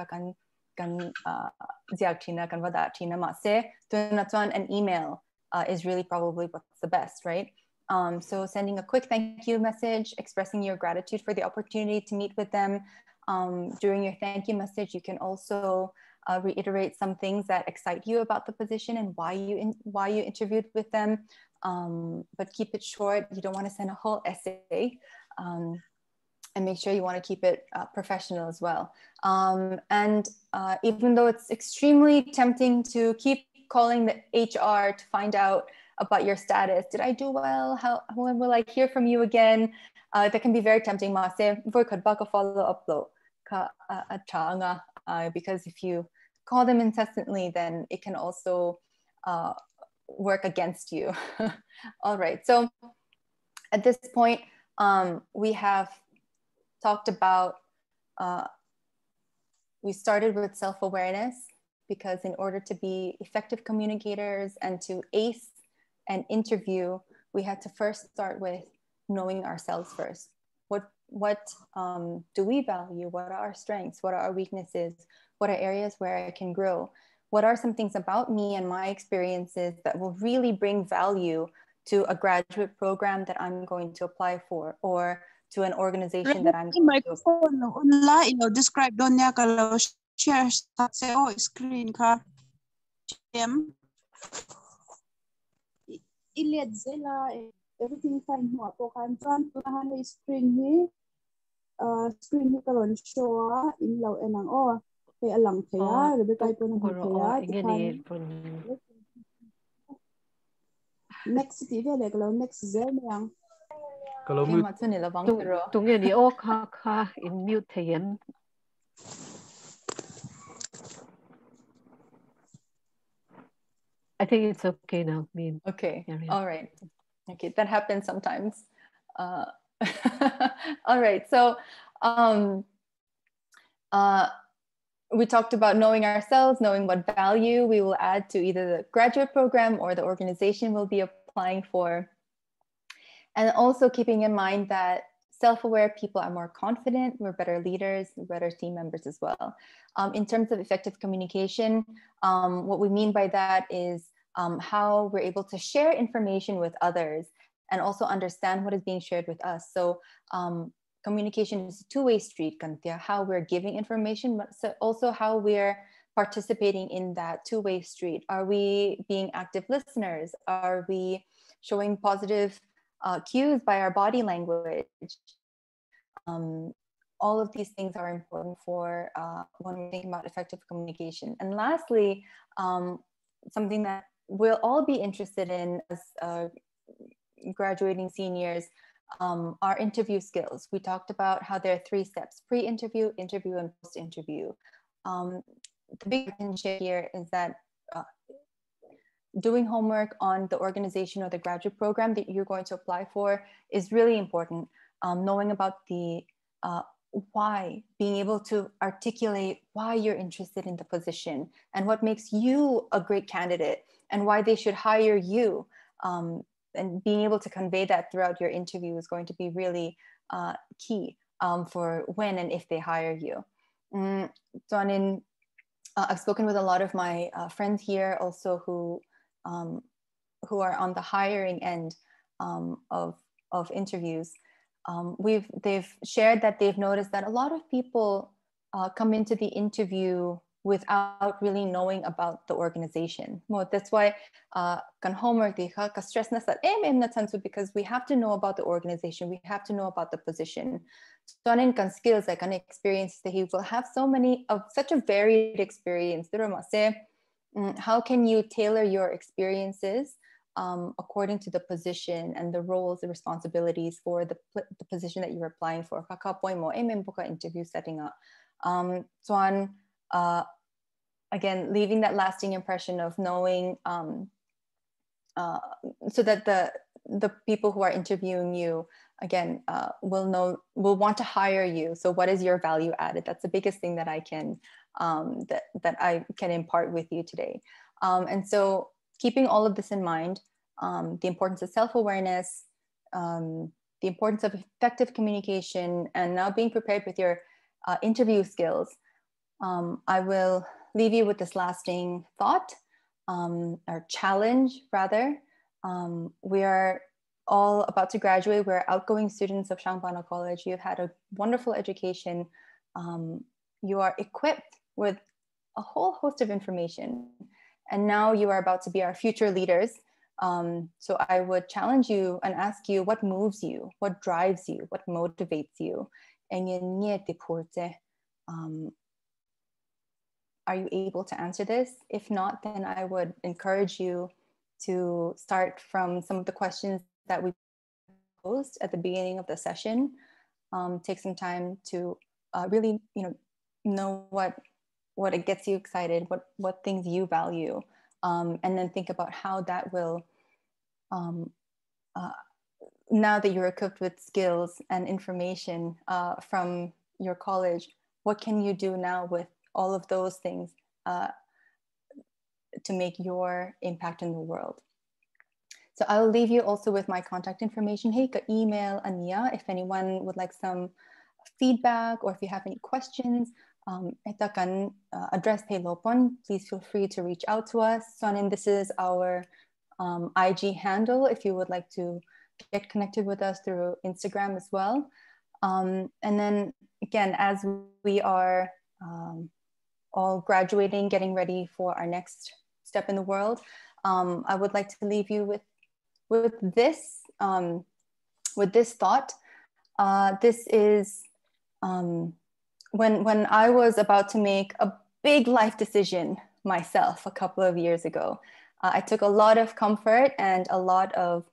kan uh, ziag tina kan wada tina ma se doon an email uh, is really probably what's the best, right? Um, so sending a quick thank you message, expressing your gratitude for the opportunity to meet with them. Um, during your thank you message, you can also uh, reiterate some things that excite you about the position and why you in, why you interviewed with them. Um, but keep it short. You don't want to send a whole essay. And make sure you want to keep it uh, professional as well. Um, and uh, even though it's extremely tempting to keep calling the HR to find out about your status. Did I do well? How when will I hear from you again? Uh, that can be very tempting. Uh, because if you call them incessantly, then it can also uh, work against you. All right. So at this point, um, we have talked about. Uh, we started with self awareness because in order to be effective communicators and to ace an interview, we had to first start with knowing ourselves first. What what um, do we value? What are our strengths? What are our weaknesses? What are areas where I can grow? What are some things about me and my experiences that will really bring value to a graduate program that I'm going to apply for or to an organization that I'm going to apply for? describe Donya share sa oh, screen ka em iled sila eh, everything fine. Mo to kan chuan tunahan lo screen ni uh, screen ni karon show in law enang. Oh kay alang kaya rebe kay po nang kaya next TV le kalau next zel yang kalau mute tung ni oh kha kha in mute thiam I think it's okay now. Me okay. All right. Okay, that happens sometimes. Uh, all right. So, um, uh, we talked about knowing ourselves, knowing what value we will add to either the graduate program or the organization we'll be applying for. And also keeping in mind that self-aware people are more confident, we're better leaders, better team members as well. Um, in terms of effective communication, um, what we mean by that is um, how we're able to share information with others and also understand what is being shared with us. So um, communication is a two-way street, Kantia, how we're giving information, but also how we're participating in that two-way street. Are we being active listeners? Are we showing positive uh, cues by our body language? Um, all of these things are important for uh, when we think about effective communication. And lastly, um, something that we'll all be interested in as uh, graduating seniors um, our interview skills. We talked about how there are three steps, pre-interview, interview, and post-interview. Um, the big thing here is that uh, doing homework on the organization or the graduate program that you're going to apply for is really important. Um, knowing about the uh, why, being able to articulate why you're interested in the position and what makes you a great candidate and why they should hire you. Um, and being able to convey that throughout your interview is going to be really uh, key um, for when and if they hire you. Mm, so, in, uh, I've spoken with a lot of my uh, friends here also who um, who are on the hiring end um, of of interviews. um, we've they've shared that they've noticed that a lot of people uh, come into the interview without really knowing about the organization. Well, that's why uh, kan homework ka stress na sa em because we have to know about the organization. We have to know about the position. So in kan skills like an experience that he will have so many of such a varied experience. How can you tailor your experiences um, according to the position and the roles and responsibilities for the, the position that you're applying for. Kakapoy mo, interview setting up. Um, so on, uh, again, leaving that lasting impression of knowing, um, uh, so that the the people who are interviewing you again uh, will know will want to hire you. So what is your value added? That's the biggest thing that I can um, that that I can impart with you today. Um, and so keeping all of this in mind, um, the importance of self-awareness, um, the importance of effective communication, and now being prepared with your uh, interview skills, um, I will leave you with this lasting thought um, or challenge rather. We are all about to graduate. We're outgoing students of Hrangbana College. You've had a wonderful education. You are equipped with a whole host of information. And now you are about to be our future leaders. Um, so I would challenge you and ask you what moves you, what drives you, what motivates you. Um, are you able to answer this? If not, then I would encourage you to start from some of the questions that we posed at the beginning of the session. Um, take some time to uh, really, you know, know what what it gets you excited, what what things you value, um, and then think about how that will. Um, uh, now that you're equipped with skills and information uh, from your college, what can you do now with all of those things uh, to make your impact in the world. So I will leave you also with my contact information. Hey, email Ania if anyone would like some feedback or if you have any questions. Um, can uh, address Lopon. Please feel free to reach out to us. Sonin, this is our um, IG handle if you would like to get connected with us through Instagram as well. Um, and then again, as we are um, all graduating, getting ready for our next step in the world, um, I would like to leave you with, with this, um, with this thought. Uh, this is when, when I was about to make a big life decision myself a couple of years ago. Uh, I took a lot of comfort and a lot of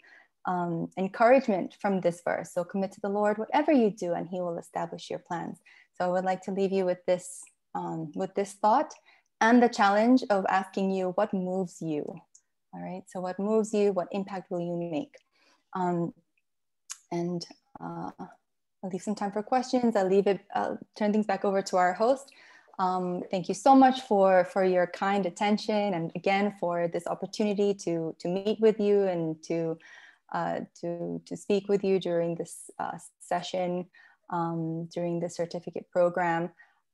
um, encouragement from this verse. So commit to the Lord whatever you do, and He will establish your plans. So I would like to leave you with this um, with this thought and the challenge of asking you what moves you. All right. So what moves you? What impact will you make? Um, and uh, I'll leave some time for questions. I'll leave it. I'll turn things back over to our host. Um, thank you so much for for your kind attention and again for this opportunity to to meet with you and to uh, to to speak with you during this uh, session um, during the certificate program.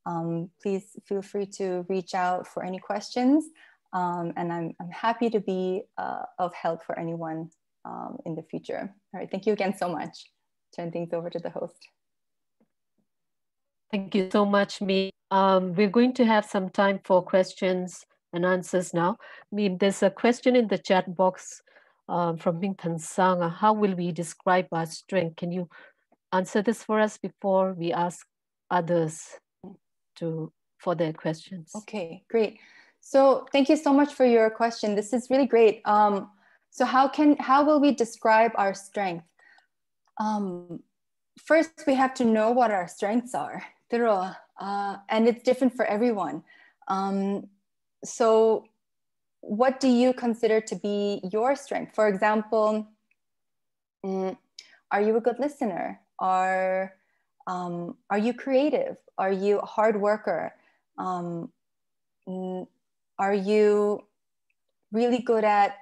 Um, please feel free to reach out for any questions. Um, and I'm, I'm happy to be uh, of help for anyone um, in the future. All right, thank you again so much. Turn things over to the host. Thank you so much, Mi. Um, we're going to have some time for questions and answers now. Mi, there's a question in the chat box um, from Ming Tan Sang. How will we describe our strength? Can you answer this for us before we ask others to for their questions? Okay, great. So thank you so much for your question. This is really great. Um, so how can how will we describe our strength? Um, first, we have to know what our strengths are. Uh, and it's different for everyone. Um, so what do you consider to be your strength? For example, mm, are you a good listener? Are, um, are you creative? Are you a hard worker? Um, mm, are you really good at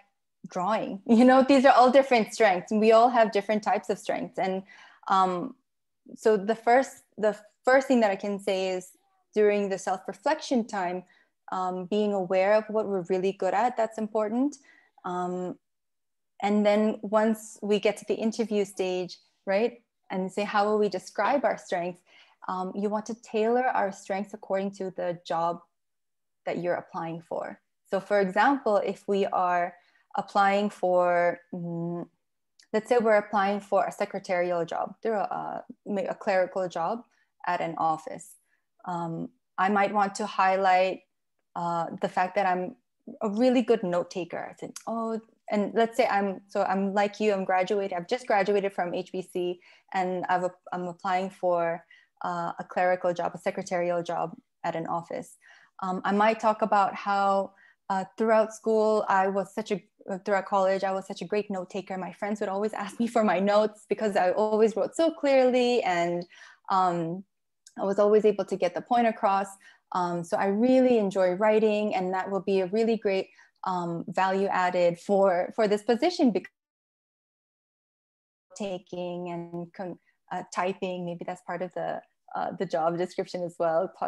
drawing? You know, these are all different strengths. And we all have different types of strengths. And um, so the first, the first thing that I can say is during the self-reflection time, um, being aware of what we're really good at, that's important. Um, and then once we get to the interview stage, right, and say, how will we describe our strengths? Um, you want to tailor our strengths according to the job that you're applying for. So, for example, if we are applying for, mm, let's say we're applying for a secretarial job, a, a clerical job at an office, um, I might want to highlight uh, the fact that I'm a really good note taker. I said, oh, and let's say I'm so I'm like you. I'm graduated. I've just graduated from HBC, and I've I'm applying for uh, a clerical job, a secretarial job at an office. Um, I might talk about how uh, throughout school I was such a throughout college I was such a great note taker. My friends would always ask me for my notes because I always wrote so clearly and um, I was always able to get the point across. Um, so I really enjoy writing, and that will be a really great um, value added for for this position because taking and uh, typing maybe that's part of the uh, the job description as well.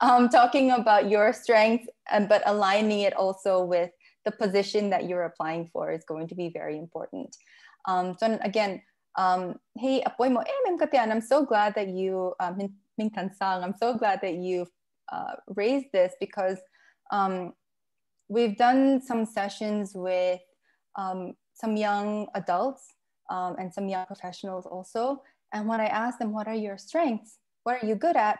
um, talking about your strengths, and but aligning it also with the position that you're applying for is going to be very important. Um, so again, um, hey, apoy mo, eh, I'm so glad that you, um, Ming I'm so glad that you uh, raised this because um, we've done some sessions with um, some young adults um, and some young professionals also. And when I ask them, what are your strengths? What are you good at?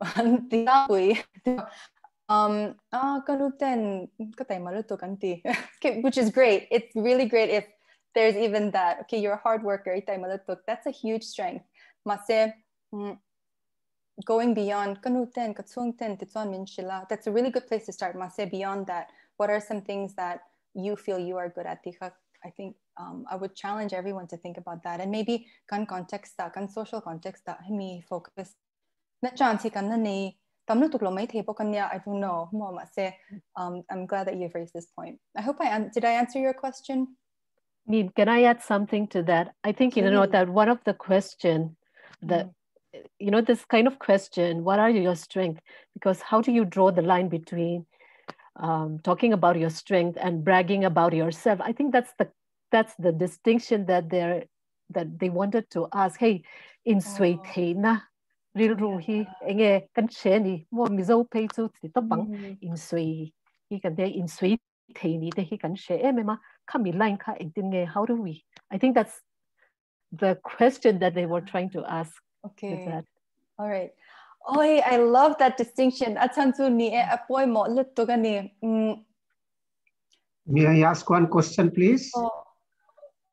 um, ah, which is great. It's really great if there's even that, okay, you're a hard worker, that's a huge strength. Mm, going beyond that's a really good place to start. Beyond that, what are some things that you feel you are good at? I think um, I would challenge everyone to think about that. And maybe kan context ta, kan social context ta, me focus. Na chance kan na ni tamno tuklo may table kanya, I don't know. Mo say, um, I'm glad that you've raised this point. I hope I, did I answer your question? Can I add something to that? I think, you know, that one of the question that, mm. you know, this kind of question, what are your strengths? Because how do you draw the line between um, talking about your strength and bragging about yourself. I think that's the that's the distinction that they're that they wanted to ask. Hey, in sui thế na real ru hi enge kan che ni mo mi zo pe chu ti to bang mm-hmm. in sui hi kan de in sui thế ni de hi kan che em ma ka mi line ka eng tin nge how do we I think that's the question that they were trying to ask. Okay. All right. Oi, I love that distinction. Atsansu ni e apoy mo luto gani. Mm. May I ask one question, please? Oh,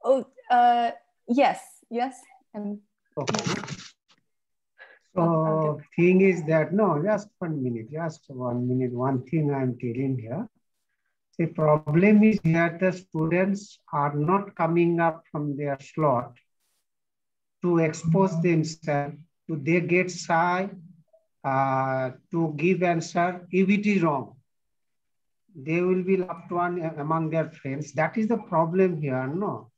oh uh, yes, yes. Um, okay. So thing is that, no, just one minute, just one minute. One thing I'm telling here. The problem is that the students are not coming up from their slot to expose themselves. To they get shy uh, to give answer if it is wrong. They will be loved one among their friends. That is the problem here, no?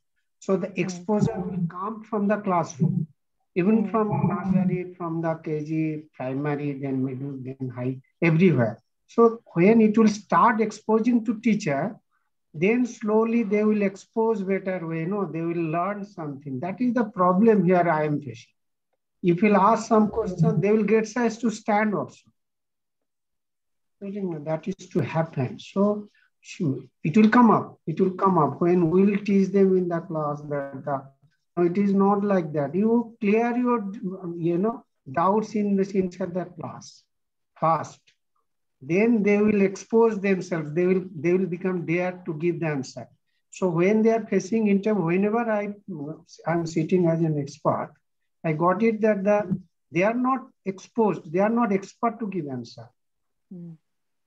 So the hmm. exposure will come from the classroom, even hmm. from nursery, from the KG, primary, then middle, then high, everywhere. So when it will start exposing to teacher, then slowly they will expose better way, no? They will learn something. That is the problem here I am facing. If you'll ask some question, they will get size to stand also. That is to happen. So it will come up. It will come up when we will teach them in the class that the, no, it is not like that. You clear your you know doubts in the inside the class fast. Then they will expose themselves. They will they will become dare to give the answer. So when they are facing interview, whenever I I'm sitting as an expert, I got it that the they are not exposed, they are not expert to give answer. Mm.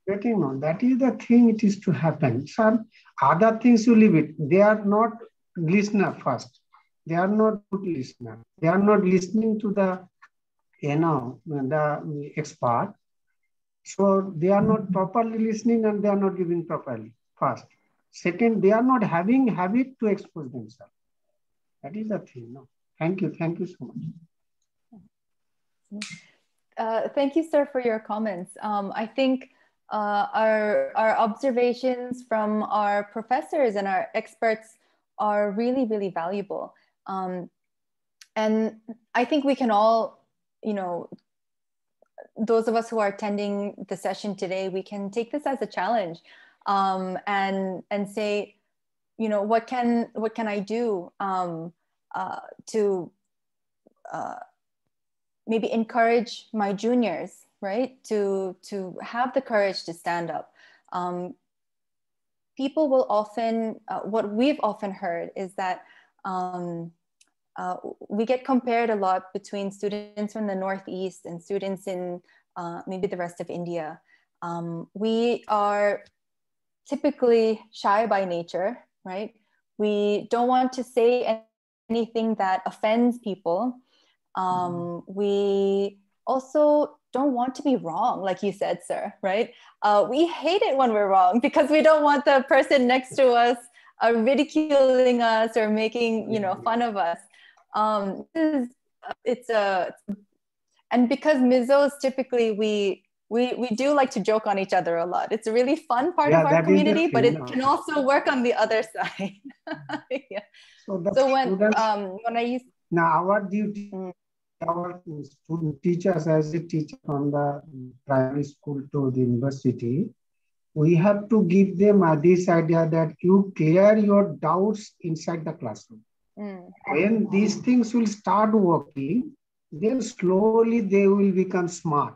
Getting on. That is the thing it is to happen. Some other things you leave it. They are not listener first. They are not good listener. They are not listening to the you know the expert. So they are not properly listening and they are not giving properly first. Second, they are not having habit to expose themselves. That is the thing. No? Thank you. Thank you so much. Uh, thank you, sir, for your comments. Um, I think uh, our, our observations from our professors and our experts are really, really valuable. Um, and I think we can all, you know, those of us who are attending the session today, we can take this as a challenge um, and and say, you know, what can what can I do um, uh, to uh, maybe encourage my juniors, right, to to have the courage to stand up. Um, people will often, uh, what we've often heard is that um, uh, we get compared a lot between students from the Northeast and students in uh, maybe the rest of India. Um, we are typically shy by nature, right? We don't want to say anything that offends people. Um, mm-hmm. we also don't want to be wrong, like you said, sir, right? Uh, we hate it when we're wrong because we don't want the person next to us uh, ridiculing us or making, you know, fun of us um, it's a and because Mizos typically we we we do like to joke on each other a lot. It's a really fun part yeah, of our community, but it can also work on the other side. yeah. So, so when um when I use now our duty mm. Our student teachers as a teacher from the primary school to the university, we have to give them this idea that you clear your doubts inside the classroom. Mm. When these things will start working, then slowly they will become smart.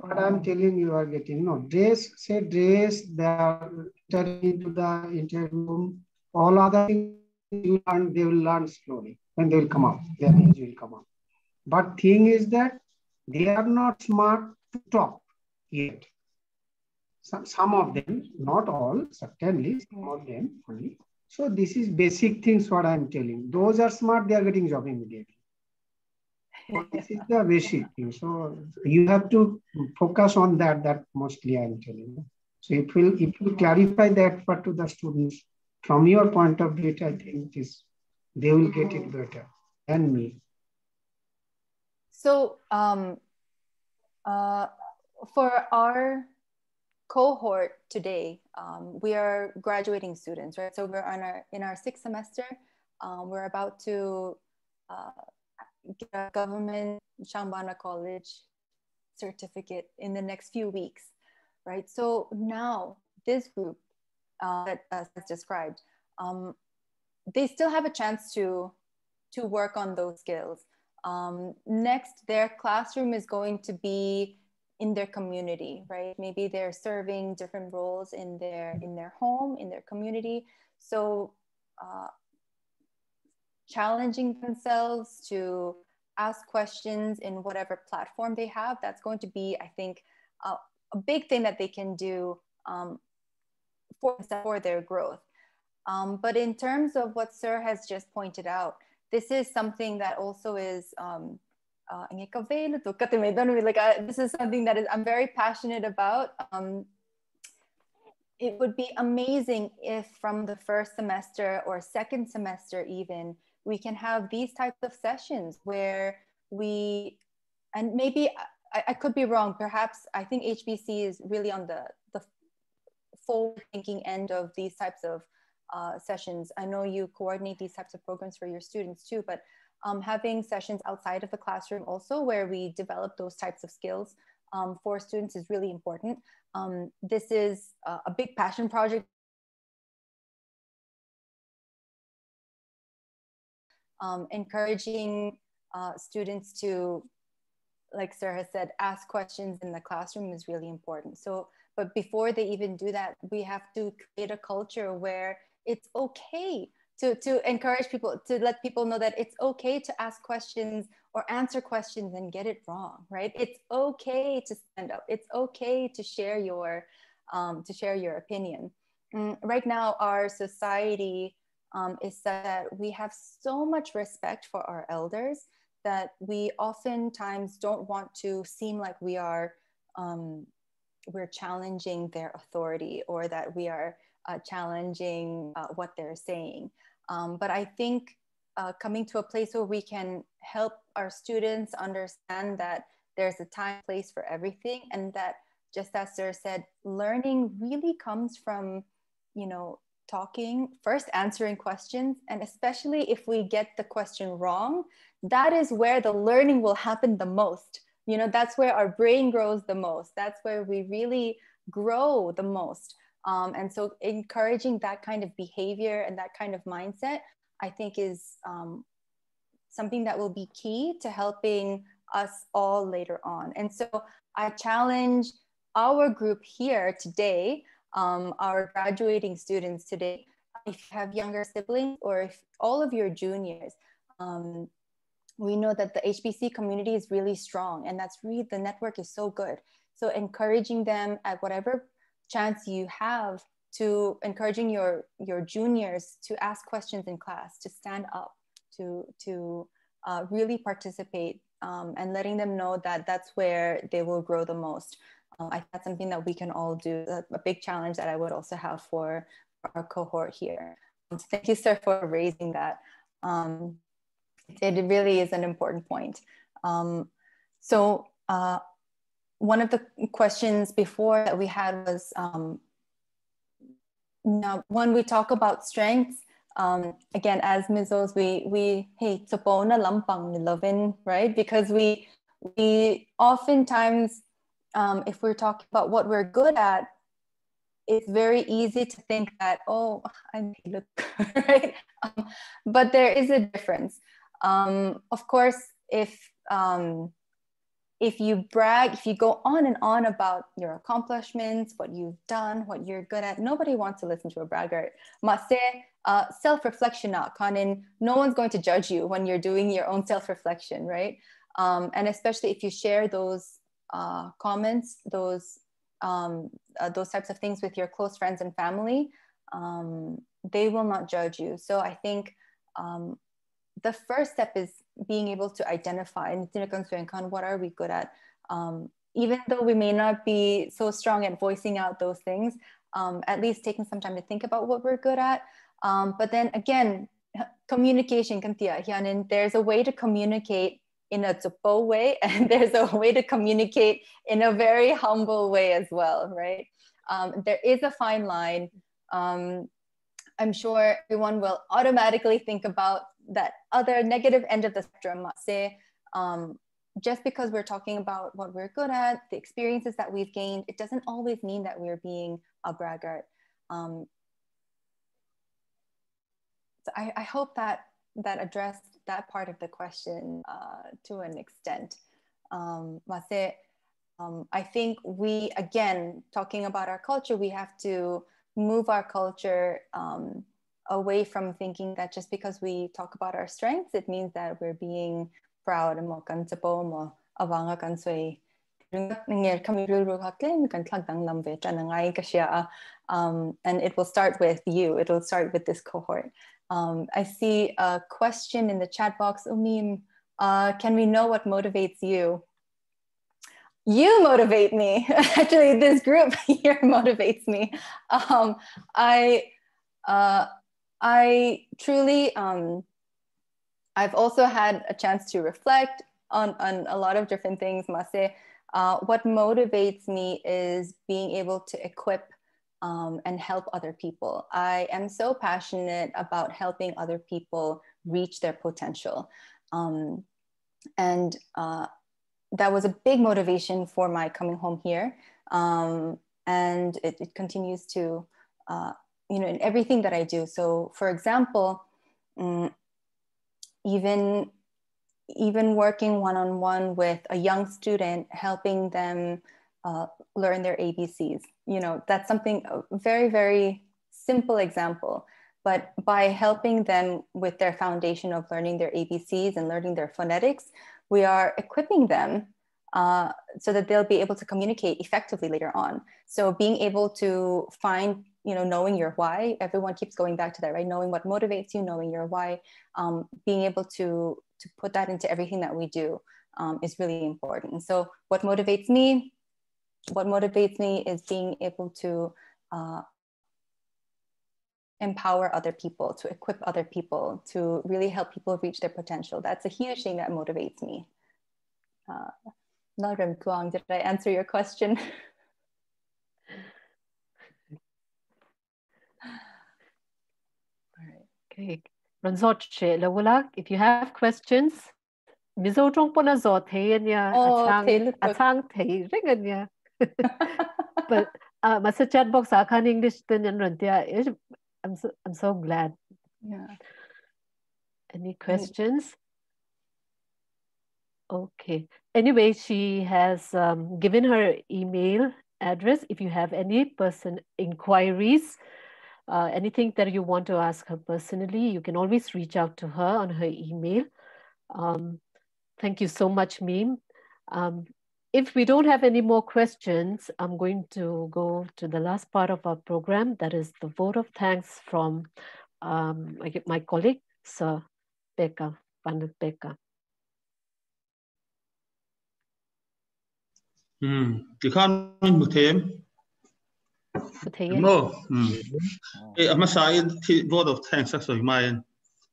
What I'm telling you are getting, no, dress, say dress, they are turning into the interview, room, all other things you learn, they will learn slowly when they will come up, their age will come up. But thing is that they are not smart to talk yet. Some, some of them, not all, certainly some of them only, so this is basic things what I'm telling. Those are smart, they are getting job immediately. So this is the basic thing. So you have to focus on that, that mostly I'm telling you. So if will, it will clarify that part to the students. From your point of view, I think it is, they will get it better than me. So um, uh, for our cohort today, um, we are graduating students, right? So we're on our in our sixth semester. Um, we're about to uh, get a government Hrangbana College certificate in the next few weeks, right? So now this group uh, that as described, um, they still have a chance to to work on those skills. Um, next, their classroom is going to be in their community right? Maybe they're serving different roles in their in their home in their community. So uh, challenging themselves to ask questions in whatever platform they have that's going to be i think a big thing that they can do um, for, for their growth um, but in terms of what sir has just pointed out this is something that also is um, uh, like uh, this is something that is I'm very passionate about. Um, it would be amazing if from the first semester or second semester even we can have these types of sessions where we and maybe I, I could be wrong perhaps i think hbc is really on the the forward thinking end of these types of uh, sessions i know you coordinate these types of programs for your students too but um, having sessions outside of the classroom also where we develop those types of skills um, for students is really important. Um, this is a, a big passion project Um, encouraging uh, students to, like Sarah said, ask questions in the classroom is really important. So, but before they even do that, we have to create a culture where it's okay to, to encourage people to let people know that it's okay to ask questions or answer questions and get it wrong right? It's okay to stand up. It's okay to share your um, to share your opinion. Mm, right now our society um, is that we have so much respect for our elders that we oftentimes don't want to seem like we are um, we're challenging their authority or that we are uh, challenging uh, what they're saying. Um, but I think uh, coming to a place where we can help our students understand that there's a time place for everything and that just as sir said learning really comes from you know talking, first answering questions, and especially if we get the question wrong, that is where the learning will happen the most. You know, that's where our brain grows the most. That's where we really grow the most. Um, and so encouraging that kind of behavior and that kind of mindset, I think is um, something that will be key to helping us all later on. And so I challenge our group here today, um, our graduating students today, if you have younger siblings or if all of your juniors, um, we know that the HBC community is really strong and that's really, the network is so good. So encouraging them at whatever chance you have to encouraging your, your juniors to ask questions in class, to stand up, to, to uh, really participate um, and letting them know that that's where they will grow the most. Um, I think that's something that we can all do, a, a, big challenge that I would also have for our cohort here. Um, so thank you, sir, for raising that. Um, it really is an important point. Um, so uh, one of the questions before that we had was, um, now when we talk about strengths, um, again, as Mizos, we we hey na lampang lovin, right? Because we we oftentimes, um, if we're talking about what we're good at, it's very easy to think that oh I look right, um, but there is a difference. Um, of course, if um, if you brag, if you go on and on about your accomplishments, what you've done, what you're good at, nobody wants to listen to a braggart. Mase uh, self-reflection kanin no one's going to judge you when you're doing your own self-reflection right? Um, and especially if you share those uh, comments those um, uh, those types of things with your close friends and family um, they will not judge you. So i think um, the first step is being able to identify and what are we good at um, even though we may not be so strong at voicing out those things um, at least taking some time to think about what we're good at um, but then again, communication there's a way to communicate in a tsupo way and there's a way to communicate in a very humble way as well, right? Um, there is a fine line. Um, I'm sure everyone will automatically think about that other negative end of the spectrum. Say, um, just because we're talking about what we're good at, the experiences that we've gained, it doesn't always mean that we're being a braggart. Um, so I, I hope that that addressed that part of the question uh, to an extent. Um, um, I think we, again, talking about our culture, we have to move our culture um, away from thinking that just because we talk about our strengths, it means that we're being proud and mo kansapo mo avanga kansui. Um, and it will start with you. It will start with this cohort. Um, I see a question in the chat box. Umim, uh, can we know what motivates you? You motivate me. Actually, this group here motivates me. Um, I, uh, I truly, um, I've also had a chance to reflect on, on a lot of different things. Mase, uh, what motivates me is being able to equip um, and help other people. I am so passionate about helping other people reach their potential. Um, and uh, that was a big motivation for my coming home here. Um, and it, it, continues to, uh, you know, in everything that I do. So, for example, um, even even working one-on-one with a young student, helping them uh, learn their ABCs. You know, that's something very, very simple example. But by helping them with their foundation of learning their ABCs and learning their phonetics, we are equipping them uh, so that they'll be able to communicate effectively later on. So being able to find, you know, knowing your why, everyone keeps going back to that, right? Knowing what motivates you, knowing your why, um, being able to, to put that into everything that we do um, is really important. So what motivates me, what motivates me is being able to uh, empower other people, to equip other people, to really help people reach their potential. That's a huge thing that motivates me. Uh, did I answer your question? Okay. Ranzot she lawula, if you have questions, pona zot hey niya Oh, atang atang thầy ringan niya. But uh, masa chat box akan English din yan ron tiya. I'm so I'm so glad. Yeah. Any questions? Okay. Anyway, she has um, given her email address. If you have any person inquiries, uh, anything that you want to ask her personally, you can always reach out to her on her email. Um, thank you so much, Meme. Um, if we don't have any more questions, I'm going to go to the last part of our program. That is the vote of thanks from um, my, colleague, Sir Becca, Van Becca. Hmm, thêm, So Thầy mo, hmm, eh, ama sa in thi vote of thanks sa soi mai,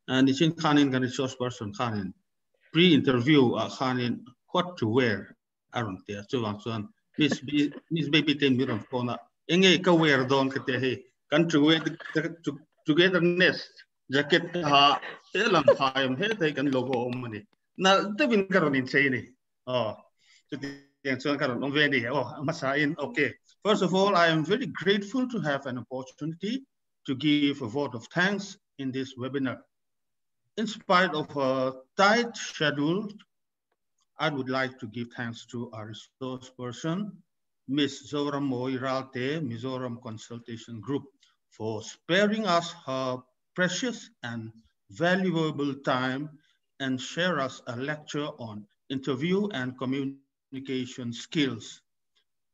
and it's in khan in kan resource person Khanin. pre-interview a Khanin what to wear, aron te, so wang suan, miss B, miss baby ten mi ron kona, enge ka wear don ka te he, kan to wear togetherness, jacket ha, elam hayam he te kan logo omani, na te bin karon in say ni, oh, okay. First of all, I am very grateful to have an opportunity to give a vote of thanks in this webinar. In spite of a tight schedule, I would like to give thanks to our resource person, Ms. Zorammawii Ralte, Mizoram Consultation Group, for sparing us her precious and valuable time and share us a lecture on interview and communication skills.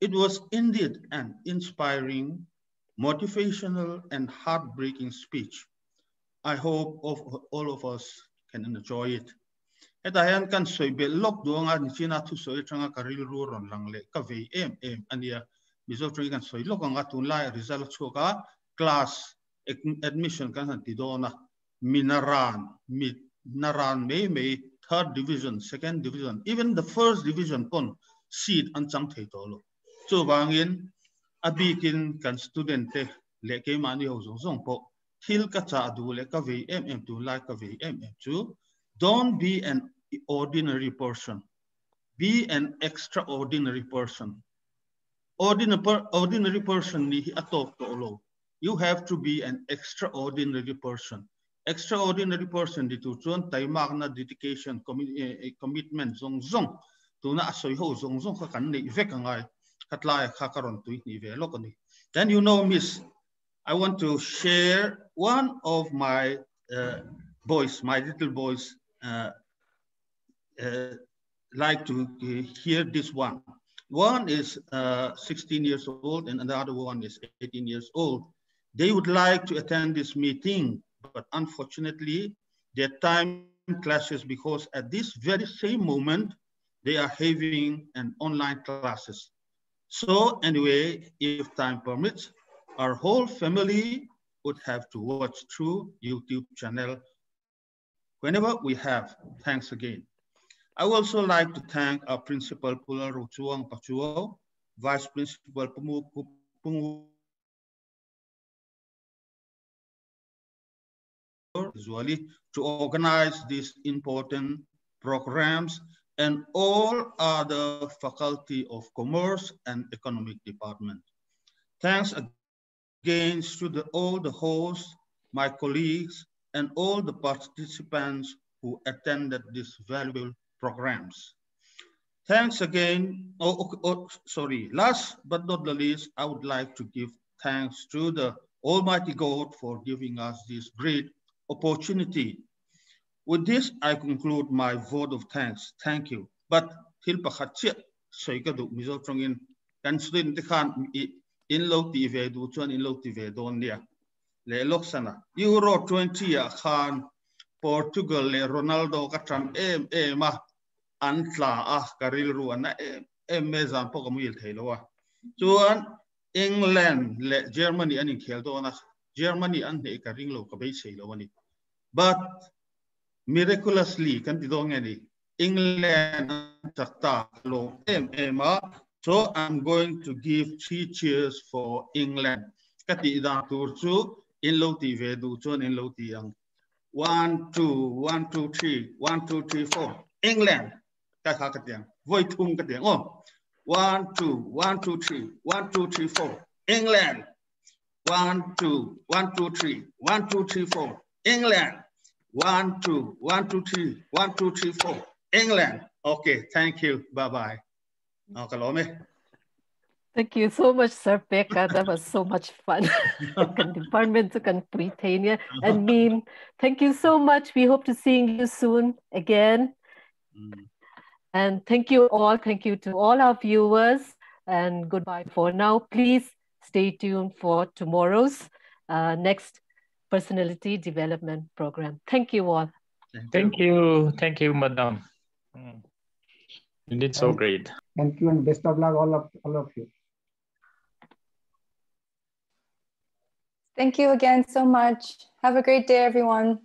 It was indeed an inspiring, motivational, and heartbreaking speech. I hope of, all of us can enjoy it. At ayan kan soy be lok duanga ni china tu soy changa karil ru ron lang le ka ve em em ania mizo tri kan soy lok anga tun lai result chu ka class admission kan han ti dona minaran mit naran me me third division second division even the first division pon seat an chang thei to lo. Chu wangin abikin kan student te le ke mani ho zong zong po thil ka cha du le ka ve em em tu ka ve em em don't be an ordinary person. Be an extraordinary person. Ordinary ordinary person ni hi atop to lo. You have to be an extraordinary person extraordinary person di tu chuan taimak na dedication eh, eh, commitment zong zong. Tu na asoi ho zong zong ka kan nei vek angai katlai kha karon tu ni ve lo ni. Then you know miss i want to share one of my uh, boys my little boys uh, uh, like to hear this one. One is uh, 16 years old and another one is 18 years old. They would like to attend this meeting but unfortunately their time clashes because at this very same moment they are having an online classes. So anyway if time permits our whole family would have to watch through youtube channel whenever we have. Thanks again. I would also like to thank our principal Pula Rochuang Pachuo, Vice Principal Pumu usually to organize these important programs and all other faculty of commerce and economic department. Thanks again to the, all the hosts, my colleagues, and all the participants who attended these valuable programs. Thanks again. Oh, oh, oh, sorry. Last but not the least, I would like to give thanks to the Almighty God for giving us this great opportunity. With this, I conclude my vote of thanks. Thank you. But til pakhatsia soy ka du mizo trongin kan student ti khan in lo ti ve du chuan in lo ti ve don nia le lok sana euro 20 ya khan portugal le ronaldo ka tram em em ma an tla a karil ru an em em me zan po kamil thelo wa chuan england le germany an in khel do na germany an ne ka ring lo ka be sei lo but miraculously kan ti dong ani england takta lo em so i'm going to give three cheers for england kati da tur in lo ti ve du chuan in lo ti ang One, two, one, two, three, one, two, three, four. England. Cái khác cái tiếng. Voi thung cái tiếng. Oh. One, two, one, two, three, one, two, three, four. England. One, two, one, two, three, one, two, three, four. England. One, two, one, two, three, one, two, three, four. England. Okay, thank you. Bye-bye. Okay, Thank you so much, Sir Pekka. That was so much fun. Department kan Britannia. And Meme, thank you so much. We hope to seeing you soon again. Mm. And thank you all. Thank you to all our viewers. And goodbye for now. Please stay tuned for tomorrow's uh, next personality development program. Thank you all. Thank you. Thank you, Madam. Mm. You did so great. Thank you and best of luck, all of, all of you. Thank you again so much. Have a great day, everyone.